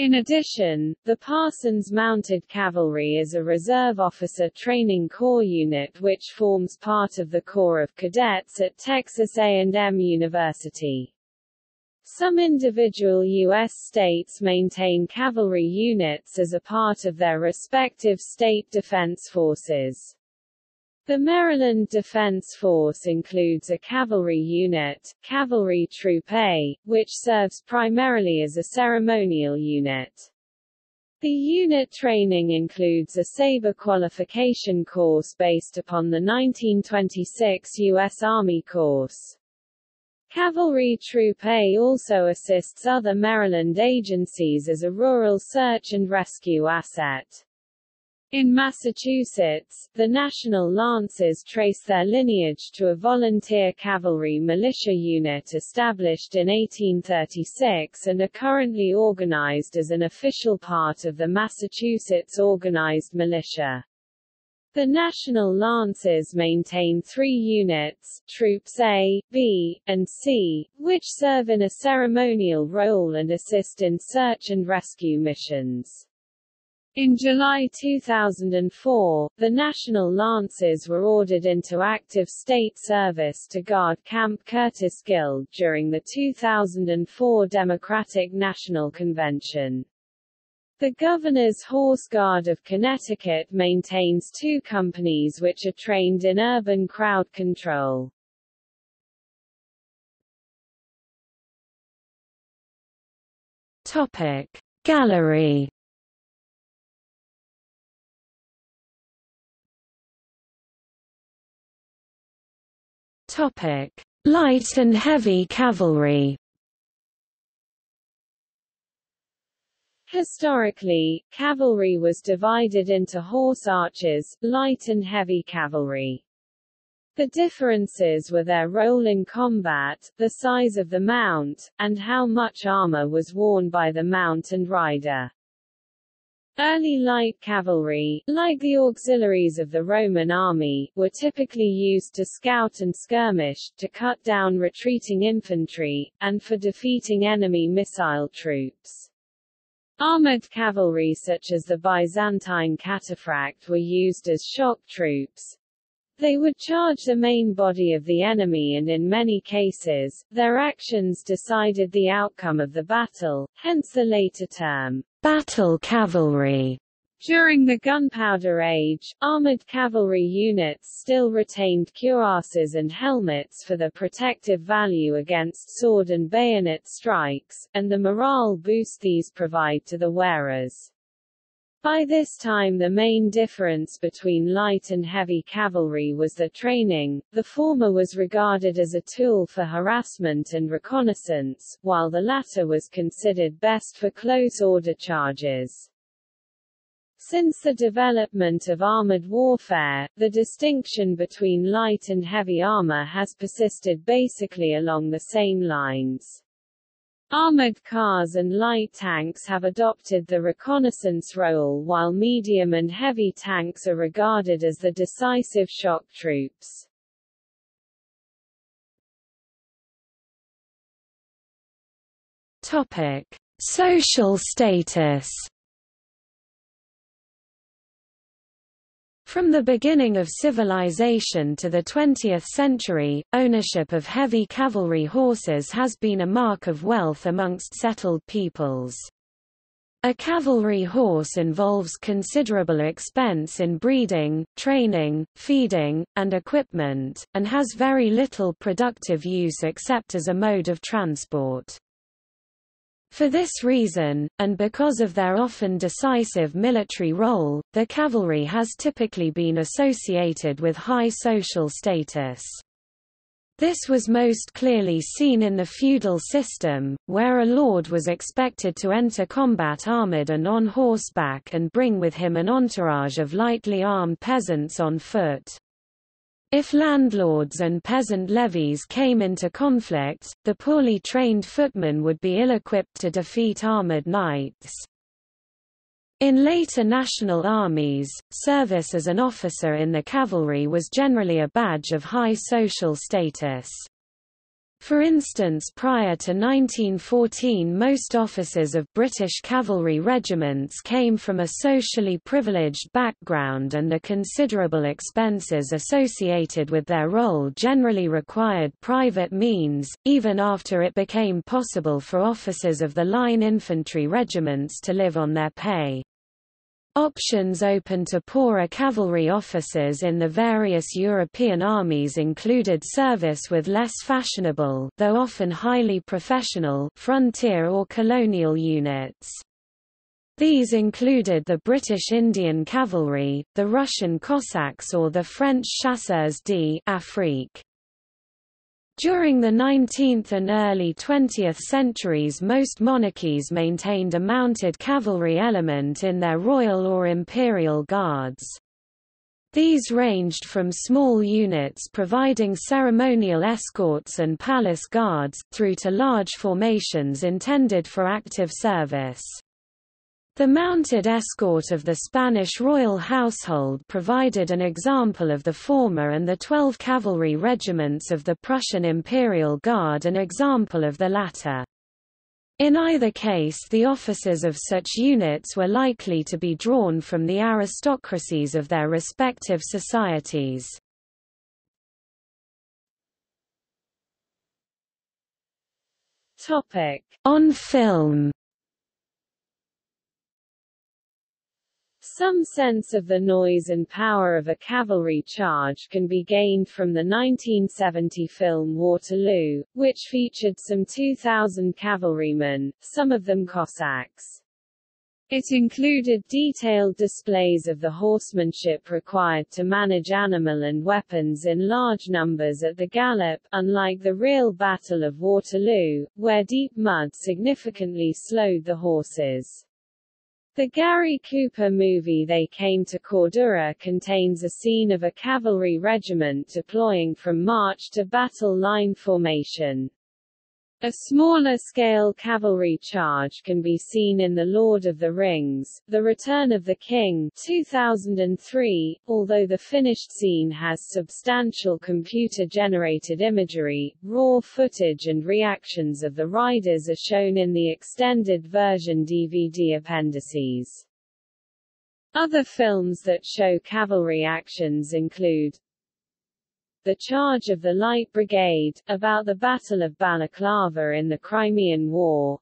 In addition, the Parsons Mounted Cavalry is a reserve officer training corps unit which forms part of the Corps of Cadets at Texas A&M University. Some individual U.S. states maintain cavalry units as a part of their respective state defense forces. The Maryland Defense Force includes a cavalry unit, Cavalry Troop A, which serves primarily as a ceremonial unit. The unit training includes a SABRE qualification course based upon the 1926 U.S. Army course. Cavalry Troop A also assists other Maryland agencies as a rural search and rescue asset. In Massachusetts, the National Lancers trace their lineage to a volunteer cavalry militia unit established in 1836 and are currently organized as an official part of the Massachusetts Organized Militia. The National Lancers maintain three units, Troops A, B, and C, which serve in a ceremonial role and assist in search and rescue missions. In July 2004, the National Lancers were ordered into active state service to guard Camp Curtis Guild during the 2004 Democratic National Convention. The Governor's Horse Guard of Connecticut maintains two companies which are trained in urban crowd control. Gallery Topic Light and heavy cavalry Historically, cavalry was divided into horse archers, light and heavy cavalry. The differences were their role in combat, the size of the mount, and how much armor was worn by the mount and rider. Early light cavalry, like the auxiliaries of the Roman army, were typically used to scout and skirmish, to cut down retreating infantry, and for defeating enemy missile troops. Armored cavalry such as the Byzantine cataphract were used as shock troops. They would charge the main body of the enemy and in many cases, their actions decided the outcome of the battle, hence the later term, battle cavalry. During the Gunpowder Age, armored cavalry units still retained cuirasses and helmets for their protective value against sword and bayonet strikes, and the morale boost these provide to the wearers. By this time the main difference between light and heavy cavalry was the training, the former was regarded as a tool for harassment and reconnaissance, while the latter was considered best for close-order charges. Since the development of armored warfare, the distinction between light and heavy armor has persisted basically along the same lines. Armored cars and light tanks have adopted the reconnaissance role while medium and heavy tanks are regarded as the decisive shock troops. Topic: Social status From the beginning of civilization to the 20th century, ownership of heavy cavalry horses has been a mark of wealth amongst settled peoples. A cavalry horse involves considerable expense in breeding, training, feeding, and equipment, and has very little productive use except as a mode of transport. For this reason, and because of their often decisive military role, the cavalry has typically been associated with high social status. This was most clearly seen in the feudal system, where a lord was expected to enter combat armored and on horseback and bring with him an entourage of lightly armed peasants on foot. If landlords and peasant levies came into conflict, the poorly trained footmen would be ill-equipped to defeat armored knights. In later national armies, service as an officer in the cavalry was generally a badge of high social status. For instance prior to 1914 most officers of British cavalry regiments came from a socially privileged background and the considerable expenses associated with their role generally required private means, even after it became possible for officers of the line infantry regiments to live on their pay. Options open to poorer cavalry officers in the various European armies included service with less fashionable though often highly professional frontier or colonial units. These included the British Indian Cavalry, the Russian Cossacks or the French Chasseurs d'Afrique. During the 19th and early 20th centuries most monarchies maintained a mounted cavalry element in their royal or imperial guards. These ranged from small units providing ceremonial escorts and palace guards, through to large formations intended for active service. The mounted escort of the Spanish royal household provided an example of the former and the twelve cavalry regiments of the Prussian Imperial Guard an example of the latter. In either case the officers of such units were likely to be drawn from the aristocracies of their respective societies. On film Some sense of the noise and power of a cavalry charge can be gained from the 1970 film Waterloo, which featured some 2,000 cavalrymen, some of them Cossacks. It included detailed displays of the horsemanship required to manage animal and weapons in large numbers at the gallop, unlike the real Battle of Waterloo, where deep mud significantly slowed the horses. The Gary Cooper movie They Came to Cordura contains a scene of a cavalry regiment deploying from march to battle line formation. A smaller-scale cavalry charge can be seen in The Lord of the Rings, The Return of the King 2003, although the finished scene has substantial computer-generated imagery, raw footage and reactions of the riders are shown in the extended version DVD appendices. Other films that show cavalry actions include the charge of the Light Brigade, about the Battle of Balaclava in the Crimean War,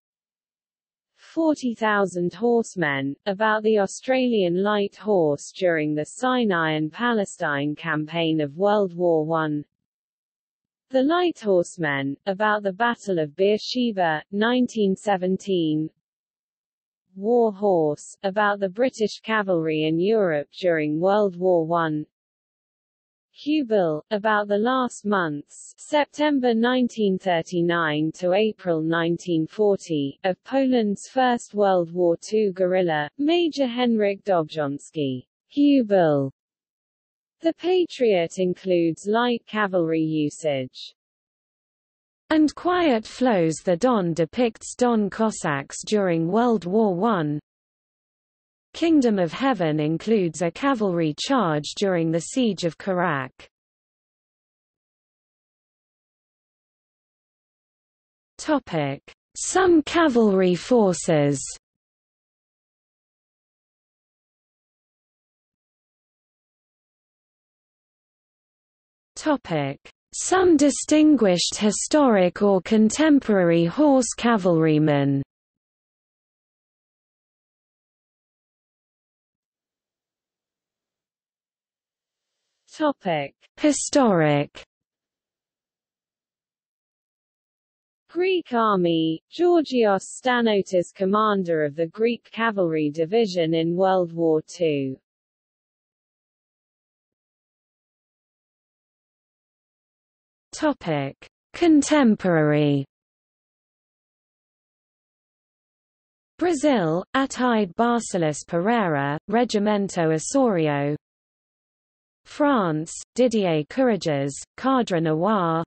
40,000 horsemen, about the Australian Light Horse during the Sinai and Palestine campaign of World War I, The Light Horsemen, about the Battle of Beersheba, 1917, War Horse, about the British cavalry in Europe during World War I, Hubal, about the last months September 1939 to April 1940, of Poland's First World War II guerrilla, Major Henryk Dobrzański. Hubal. The Patriot includes light cavalry usage. And Quiet Flows The Don depicts Don Cossacks during World War I, Kingdom of Heaven includes a cavalry charge during the Siege of. Topic: Some cavalry forces. Some distinguished historic or contemporary horse cavalrymen. Topic: Historic. Greek army, Georgios Stanotas commander of the Greek Cavalry Division in World War II. Topic: Contemporary. Brazil, Ataide Barcelos Pereira, Regimento Osorio France, Didier Courages, Cadre Noir.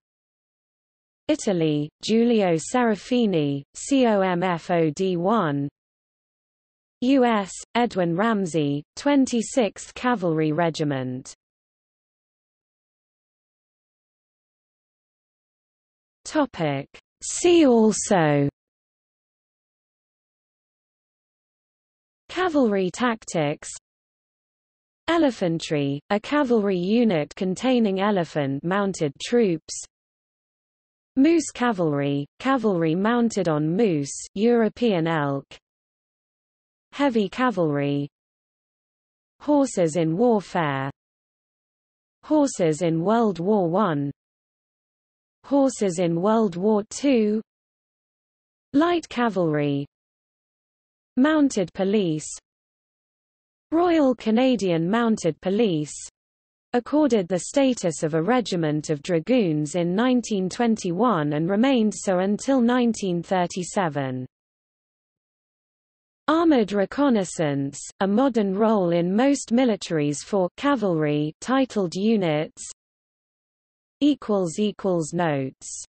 Italy, Giulio Serafini, COMFOD1 U.S., Edwin Ramsey, 26th Cavalry Regiment. See also. Cavalry tactics Elephantry, a cavalry unit containing elephant-mounted troops. Moose cavalry, cavalry mounted on moose European elk. Heavy cavalry. Horses in warfare. Horses in World War I Horses in World War II Light cavalry. Mounted police Royal Canadian Mounted Police accorded the status of a regiment of dragoons in 1921 and remained so until 1937. Armored reconnaissance, a modern role in most militaries for cavalry titled units. equals equals Notes